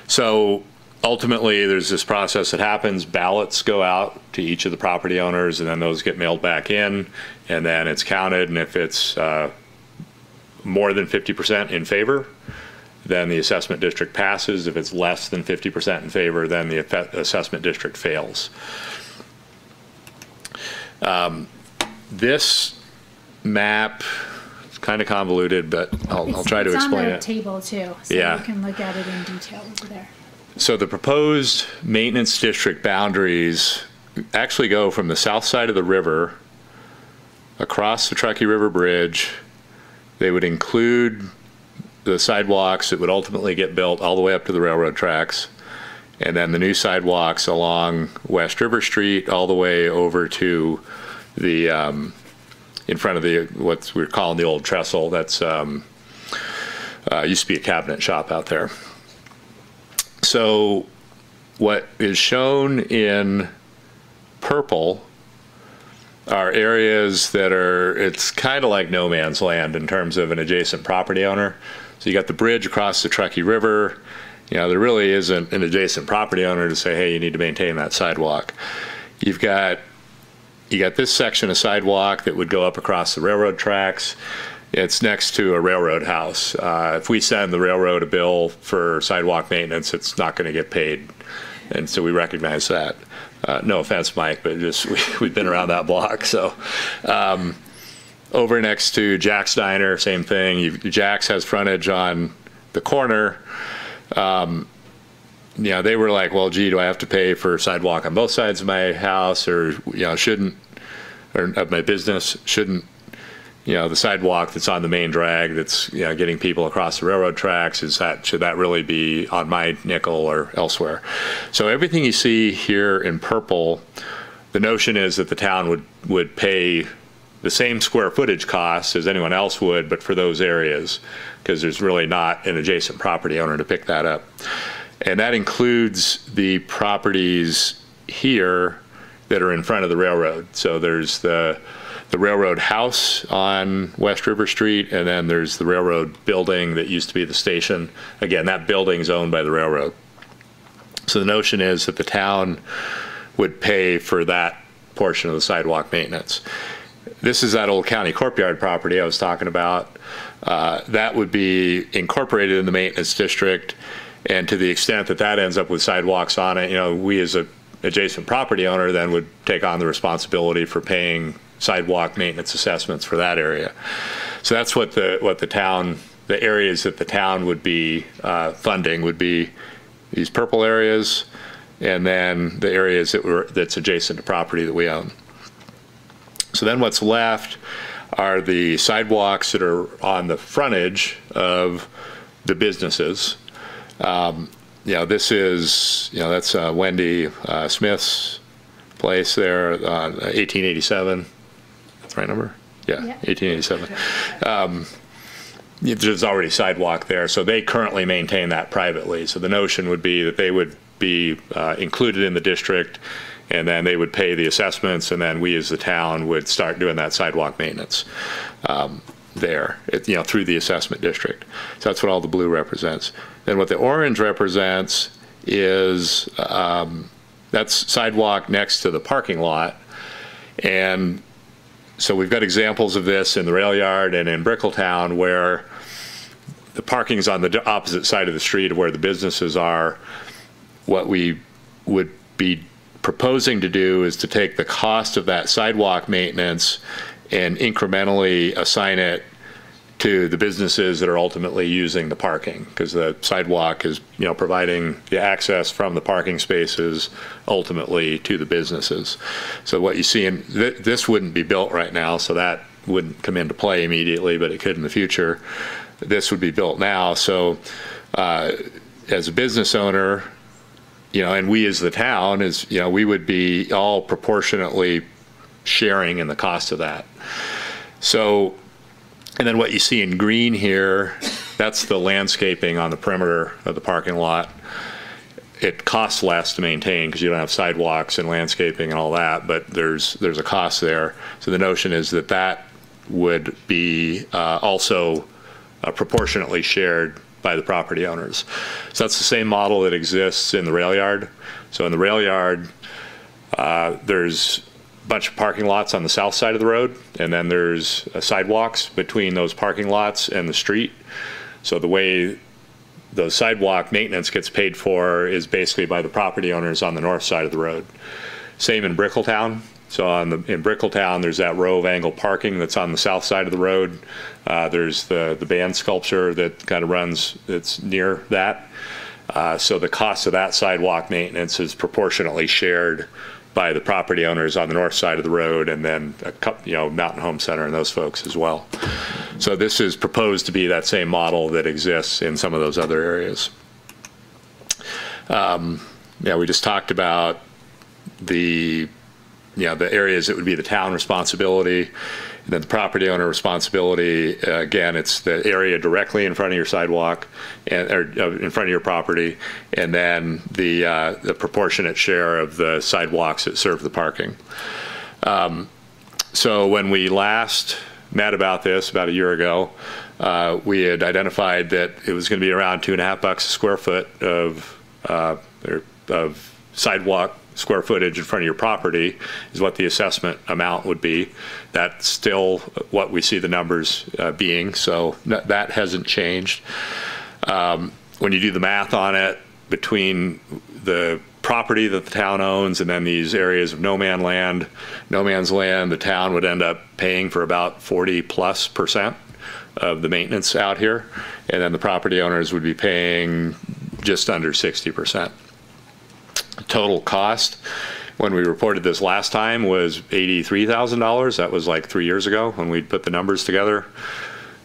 So ultimately, there's this process that happens. Ballots go out to each of the property owners, and then those get mailed back in, and then it's counted. And if it's uh, more than 50% in favor, then the assessment district passes. If it's less than 50% in favor, then the assessment district fails. Um, this map is kind of convoluted, but I'll, I'll try to explain it.
It's on the table too, so
Yeah.
you can look at it in detail over there.
So the proposed maintenance district boundaries actually go from the south side of the river across the Truckee River Bridge. They would include the sidewalks that would ultimately get built all the way up to the railroad tracks. And then the new sidewalks along West River Street all the way over to the, um, in front of the, what we're calling the old trestle. That's, um, uh, used to be a cabinet shop out there. So what is shown in purple are areas that are, it's kind of like no man's land in terms of an adjacent property owner. So you got the bridge across the Truckee River. You know, there really isn't an adjacent property owner to say, hey, you need to maintain that sidewalk. You've got, you got this section of sidewalk that would go up across the railroad tracks. It's next to a railroad house. Uh, if we send the railroad a bill for sidewalk maintenance, it's not going to get paid. And so we recognize that. Uh, no offense, Mike, but just [LAUGHS] we, we've been around that block. So um, over next to Jax Diner, same thing. You, Jax has frontage on the corner. Um, you know, they were like, well, gee, do I have to pay for sidewalk on both sides of my house or, you know, shouldn't, or of my business, shouldn't you know, the sidewalk that's on the main drag that's, you know, getting people across the railroad tracks, is that, should that really be on my nickel or elsewhere? So everything you see here in purple, the notion is that the town would, would pay the same square footage costs as anyone else would, but for those areas, because there's really not an adjacent property owner to pick that up. And that includes the properties here that are in front of the railroad. So there's the, the railroad house on West River Street, and then there's the railroad building that used to be the station. Again, that building's owned by the railroad. So the notion is that the town would pay for that portion of the sidewalk maintenance. This is that old county courtyard property I was talking about. Uh, that would be incorporated in the maintenance district, and to the extent that that ends up with sidewalks on it, you know, we as a adjacent property owner then would take on the responsibility for paying sidewalk maintenance assessments for that area. So that's what the, what the town, the areas that the town would be uh, funding would be these purple areas, and then the areas that were, that's adjacent to property that we own. So then what's left are the sidewalks that are on the frontage of the businesses. Um, You know, this is, you know, that's uh, Wendy uh, Smith's place there, uh, 1887. That's the right number? Yeah,
Yeah.
1887. Um, There's already sidewalk there, so they currently maintain that privately. So the notion would be that they would be uh, included in the district, and then they would pay the assessments, and then we as the town would start doing that sidewalk maintenance um, there, you know, through the assessment district. So that's what all the blue represents. Then what the orange represents is, um, that's sidewalk next to the parking lot. And so we've got examples of this in the rail yard and in Brickelltown where the parking's on the opposite side of the street of where the businesses are. What we would be proposing to do is to take the cost of that sidewalk maintenance and incrementally assign it to the businesses that are ultimately using the parking, because the sidewalk is, you know, providing the access from the parking spaces ultimately to the businesses. So what you see in, th- this wouldn't be built right now, so that wouldn't come into play immediately, but it could in the future. This would be built now, so uh, as a business owner, you know, and we as the town is, you know, we would be all proportionately sharing in the cost of that. So, and then what you see in green here, that's the landscaping on the perimeter of the parking lot. It costs less to maintain because you don't have sidewalks and landscaping and all that, but there's, there's a cost there. So the notion is that that would be uh, also uh, proportionately shared by the property owners. So that's the same model that exists in the rail yard. So in the rail yard, uh, there's a bunch of parking lots on the south side of the road, and then there's uh, sidewalks between those parking lots and the street. So the way the sidewalk maintenance gets paid for is basically by the property owners on the north side of the road. Same in Brickelltown. So on the, in Brickelltown, there's that row of angle parking that's on the south side of the road. Uh, there's the, the band sculpture that kind of runs, that's near that. Uh, so the cost of that sidewalk maintenance is proportionately shared by the property owners on the north side of the road and then a couple, you know, Mountain Home Center and those folks as well. So this is proposed to be that same model that exists in some of those other areas. Um, yeah, we just talked about the, you know, the areas that would be the town responsibility, and then the property owner responsibility. Uh, again, it's the area directly in front of your sidewalk and or uh, in front of your property, and then the uh, the proportionate share of the sidewalks that serve the parking. Um, so when we last met about this about a year ago, uh, we had identified that it was going to be around two and a half bucks a square foot of uh, of sidewalk square footage in front of your property is what the assessment amount would be. That's still what we see the numbers uh, being, so that hasn't changed. Um, When you do the math on it, between the property that the town owns and then these areas of no man land, no man's land, the town would end up paying for about 40 plus percent of the maintenance out here. And then the property owners would be paying just under 60 percent. Total cost, when we reported this last time, was $83,000. That was like three years ago when we put the numbers together.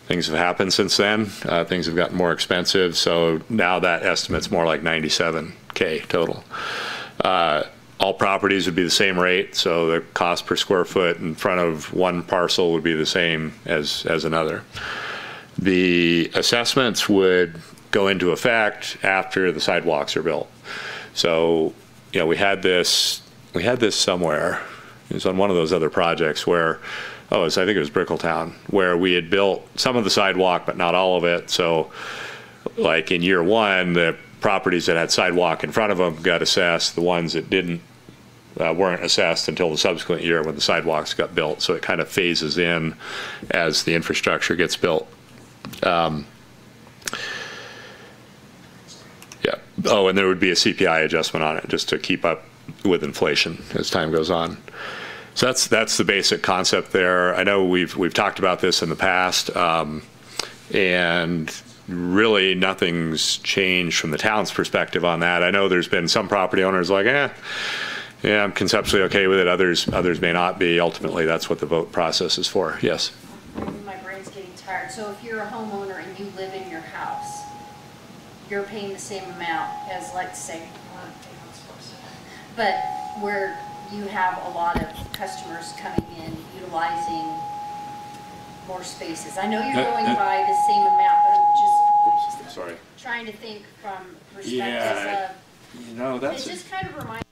Things have happened since then. Uh, Things have gotten more expensive, so now that estimate's more like 97K total. Uh, All properties would be the same rate, so the cost per square foot in front of one parcel would be the same as, as another. The assessments would go into effect after the sidewalks are built. So, know, we had this, we had this somewhere, it was on one of those other projects where, oh, was, I think it was Brickelltown, where we had built some of the sidewalk, but not all of it. So like in year one, the properties that had sidewalk in front of them got assessed, the ones that didn't uh, weren't assessed until the subsequent year when the sidewalks got built. So it kind of phases in as the infrastructure gets built. Um, Yeah. Oh, and there would be a CPI adjustment on it, just to keep up with inflation as time goes on. So that's that's the basic concept there. I know we've we've talked about this in the past, um, and really nothing's changed from the town's perspective on that. I know there's been some property owners like, eh, yeah, I'm conceptually okay with it. Others others may not be. Ultimately, that's what the vote process is for. Yes.
My brain's getting tired. So if you're a homeowner and you live in your you're paying the same amount as, let's say, but where you have a lot of customers coming in utilizing more spaces. I know you're
That-
going
that-
by the same amount, but I'm just
Sorry.
trying to think from
Yeah,
perspectives
You know, that's
it just kind of reminds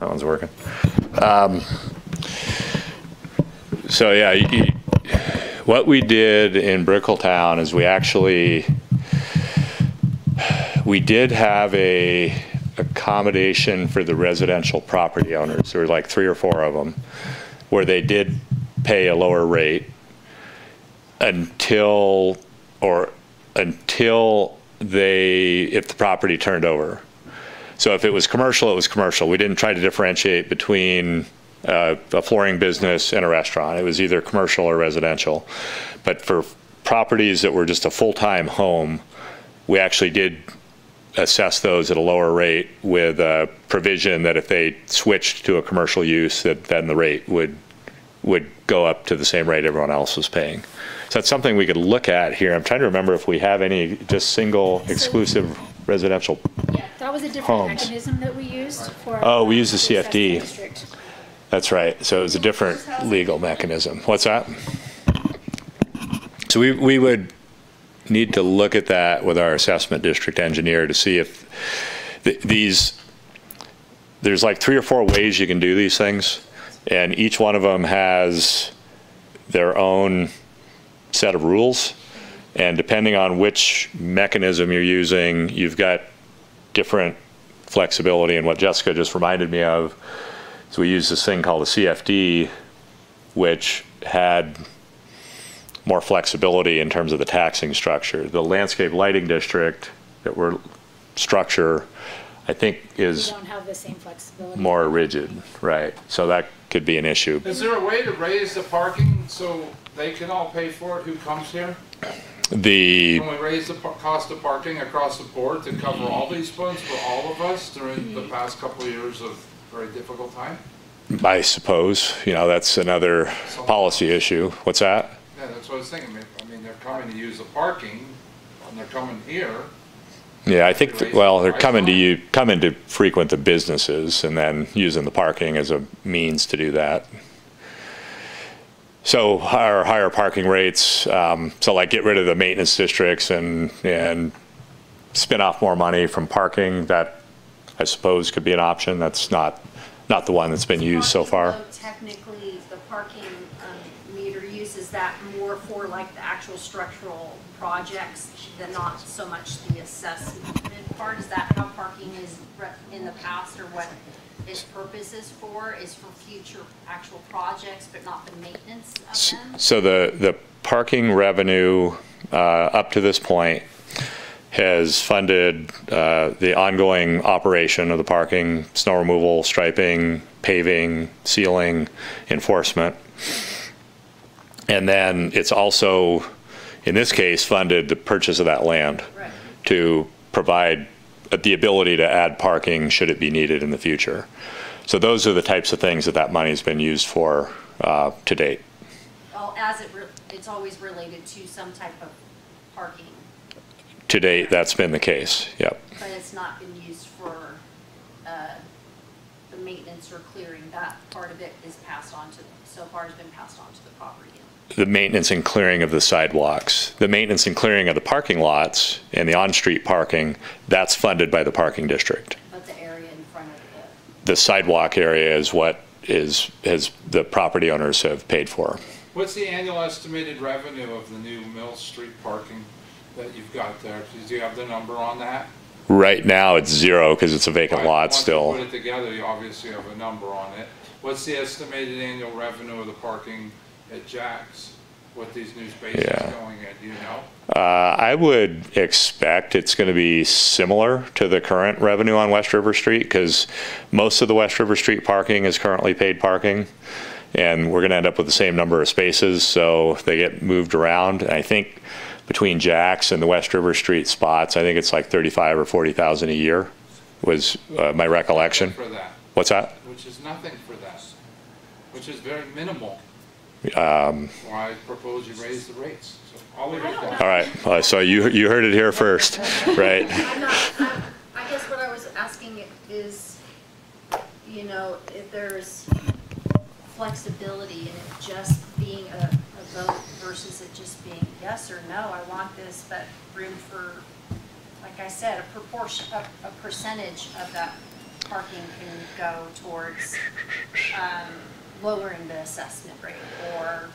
That one's working. Um, so yeah, you, what we did in Brickelltown is we actually we did have a accommodation for the residential property owners. There were like three or four of them where they did pay a lower rate until or until they if the property turned over. So if it was commercial, it was commercial. We didn't try to differentiate between uh, a flooring business and a restaurant. It was either commercial or residential. But for properties that were just a full-time home, we actually did assess those at a lower rate with a provision that if they switched to a commercial use, that then the rate would would go up to the same rate everyone else was paying. So that's something we could look at here. I'm trying to remember if we have any just single exclusive residential
Yeah, that was a different
Homes.
mechanism that we used for.
Oh, we use the CFD.
district.
That's right. So it was a different legal mechanism. What's that? So we, we would need to look at that with our assessment district engineer to see if th- these, there's like three or four ways you can do these things. And each one of them has their own set of rules. And depending on which mechanism you're using, you've got different flexibility. And what Jessica just reminded me of so we used this thing called the CFD, which had more flexibility in terms of the taxing structure. The landscape lighting district that we're structure, I think, is
don't have the same flexibility.
more rigid, right? So that could be an issue.
Is there a way to raise the parking so they can all pay for it who comes here?
The
Can we raise the cost of parking across the board to cover all these funds for all of us during the past couple of years of very difficult time?
I suppose, you know, that's another policy issue. What's that?
Yeah, that's what I was thinking. I mean- I mean, they're coming to use the parking, and they're coming here.
Yeah, I think, th- well, they're coming to you, coming to frequent the businesses and then using the parking as a means to do that. So our higher parking rates, um, so like get rid of the maintenance districts and, and spin off more money from parking, that I suppose could be an option. That's not, not the one that's been used so far.
Technically, the parking um, meter use, is that more for like the actual structural projects than not so much the assessment part? Is that how parking is in the past or what its purpose is for, is for future actual projects, but not the maintenance of them?
So the, the parking revenue, uh, up to this point, has funded, uh, the ongoing operation of the parking, snow removal, striping, paving, sealing, enforcement. And then it's also, in this case, funded the purchase of that land to provide the ability to add parking should it be needed in the future. So those are the types of things that that money's been used for, uh, to date.
Well, as it, re- it's always related to some type of parking,
To date, that's been the case, yep.
but it's not been used for uh, the maintenance or clearing. That part of it is passed on to, so far has been passed on to the property.
The maintenance and clearing of the sidewalks. The maintenance and clearing of the parking lots and the on-street parking, that's funded by the parking district.
But the area in front of the
The sidewalk area is what is, is, the property owners have paid for.
What's the annual estimated revenue of the new Mill Street parking that you've got there? Do you have the number on that?
Right now, it's zero because it's a vacant
Right,
lot still.
Once you put it together, you obviously have a number on it. What's the estimated annual revenue of the parking at Jax with these new spaces
Yeah.
going in, do you know?
Uh, I would expect it's going to be similar to the current revenue on West River Street because most of the West River Street parking is currently paid parking. And we're going to end up with the same number of spaces, so they get moved around. I think between Jax and the West River Street spots, I think it's like 35 or 40,000 a year was uh, my recollection.
For that,
What's that?
which is nothing for that, which is very minimal.
Um,
Why I propose you raise the rates. So I'll leave it
All
there.
right, uh, so you, you heard it here first, right?
I'm not, I'm- I guess what I was asking is, you know, if there's flexibility in it just being a, a vote versus it just being yes or no, I want this, but room for, like I said, a proportion, a, a percentage of that parking can go towards, um, lowering the assessment rate, or,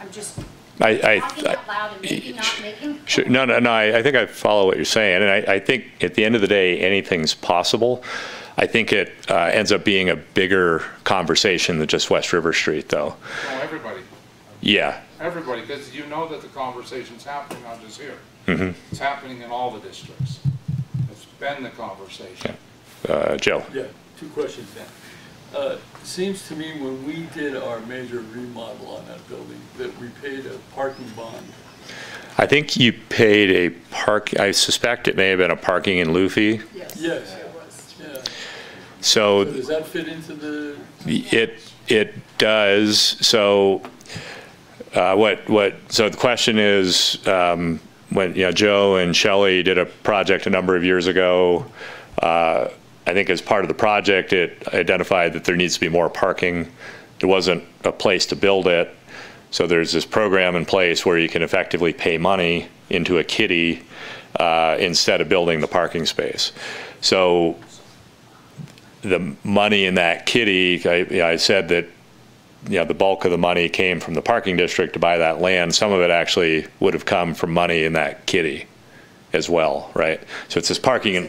I'm just
I- I-
talking out loud and maybe not making
Sure, no, no, no, I, I think I follow what you're saying, and I, I think at the end of the day, anything's possible. I think it uh, ends up being a bigger conversation than just West River Street, though.
No, everybody,
Yeah.
everybody, because you know that the conversation's happening, not just here.
Mhm.
It's happening in all the districts. It's been the conversation.
Uh, Joe?
Yeah, two questions then. Uh, Seems to me when we did our major remodel on that building, that we paid a parking bond.
I think you paid a park, I suspect it may have been a parking in lieu fee.
Yes. Yes, it was. Yeah.
So
So does that fit into the,
It, it does, so, uh, what, what, so the question is, um, when, you know, Joe and Shelley did a project a number of years ago, uh, I think as part of the project, it identified that there needs to be more parking. There wasn't a place to build it, so there's this program in place where you can effectively pay money into a kitty, uh, instead of building the parking space. So the money in that kitty, I, I said that, you know, the bulk of the money came from the parking district to buy that land. Some of it actually would have come from money in that kitty as well, right? So it's this parking
to.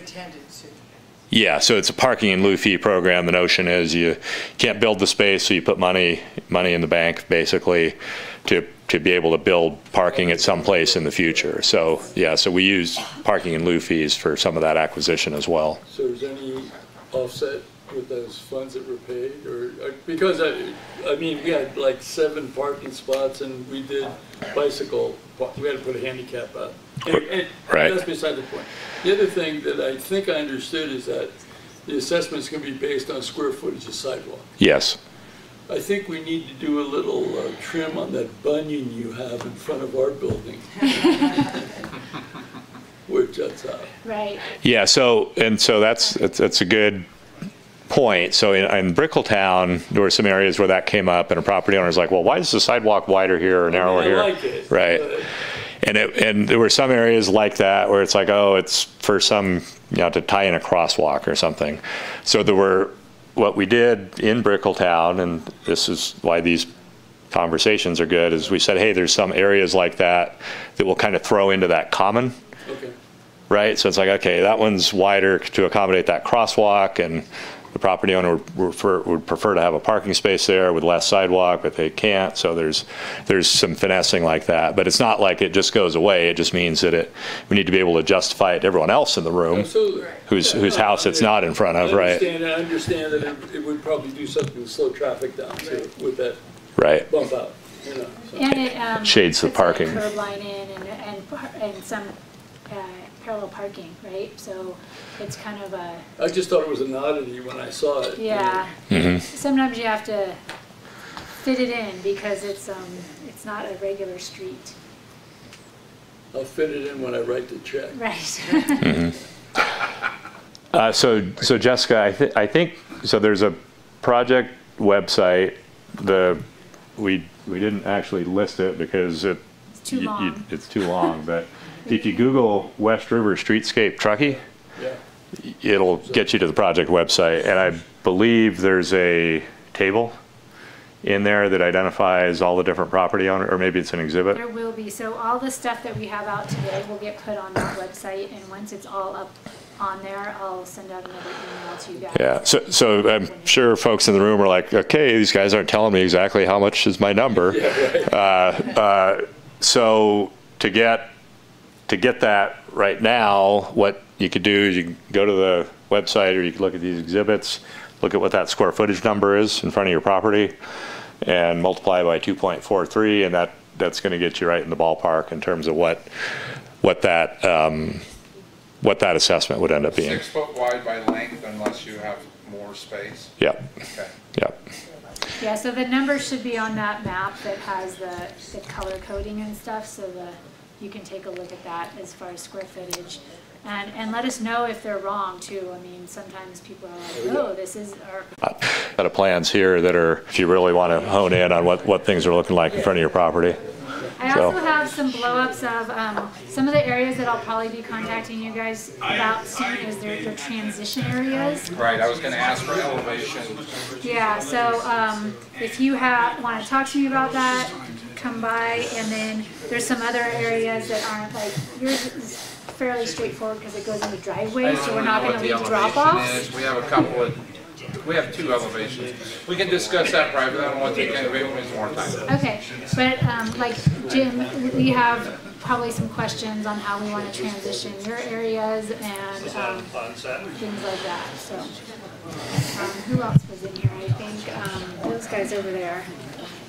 Yeah, so it's a parking in lieu fee program. The notion is you can't build the space, so you put money, money in the bank, basically, to, to be able to build parking at some place in the future. So, yeah, so we use parking in lieu fees for some of that acquisition as well.
so is any offset with those funds that were paid? Or, uh, because I, I mean, we had like seven parking spots and we did bicycle, we had to put a handicap up. And- and
Right.
That's beside the point. The other thing that I think I understood is that the assessment's gonna be based on square footage of sidewalk.
Yes.
I think we need to do a little uh, trim on that bunion you have in front of our building. Where, juts out.
Right.
Yeah, so, and so that's, that's, that's a good point. So in, in Brickelltown, there were some areas where that came up and a property owner's like, well, why is the sidewalk wider here or narrower
I
here?
like it.
Right. And it, and there were some areas like that where it's like, oh, it's for some, you know, to tie in a crosswalk or something. So there were, what we did in Brickelltown, and this is why these conversations are good, is we said, hey, there's some areas like that that we'll kind of throw into that common
Okay.
right? So it's like, okay, that one's wider to accommodate that crosswalk, and the property owner would prefer, would prefer to have a parking space there with less sidewalk, but they can't. So there's there's some finessing like that, but it's not like it just goes away. It just means that it we need to be able to justify it to everyone else in the room
Absolutely.
whose
Yeah,
whose
no,
house it's not in front of,
I
right?
understand, I understand that it, it would probably do something to slow traffic down too, with that
Right.
bump out, you know. so.
And it, um.
Shades the parking.
Curb line in and, and, and some, uh, parallel parking, right? So it's kind of a,
I just thought it was an oddity when I saw it.
yeah.
Mhm.
Sometimes you have to fit it in because it's, um, it's not a regular street.
I'll fit it in when I write the check.
Right. [LAUGHS]
Uh, so, so Jessica, I, th- I think so. There's a project website. The we we didn't actually list it because it
too
y- y-
long.
it's too long. But if you Google West River Streetscape Truckee,
Yeah.
it'll get you to the project website. And I believe there's a table in there that identifies all the different property owners, or maybe it's an exhibit.
There will be, so all the stuff that we have out today will get put on that website, and once it's all up on there, I'll send out another email to you guys.
Yeah, so, so I'm sure folks in the room are like, okay, these guys aren't telling me exactly how much is my number. [LAUGHS] Uh, uh, So to get, to get that right now, what you could do is you can go to the website or you can look at these exhibits, look at what that square footage number is in front of your property and multiply by 2.43 and that, that's going to get you right in the ballpark in terms of what, what that, um, what that assessment would end up being.
Six foot wide by length unless you have more space?
Yep,
Okay.
yep.
Yeah, so the number should be on that map that has the, the color coding and stuff, so the, you can take a look at that as far as square footage. And, and let us know if they're wrong too. I mean, sometimes people are like, oh, this is, or,
Set of plans here that are, if you really want to hone in on what, what things are looking like in front of your property.
I
So-
also have some blow-ups of, um, some of the areas that I'll probably be contacting you guys about soon is their, their transition areas.
Right, I was gonna ask for elevation.
Yeah, so, um, if you have, wanna talk to me about that, come by, and then there's some other areas that aren't like, yours is fairly straightforward because it goes in the driveways, so we're not gonna leave drop-offs.
We have a couple of, we have two elevations. We can discuss that privately, I don't want to take anybody's more time.
Okay, but, um, like, Jim, we have probably some questions on how we wanna transition your areas and, um,
in plan set?
things like that, so. Um, who else was in here? I think, um, those guys over there.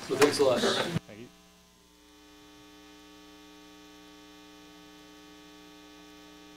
So thanks a lot.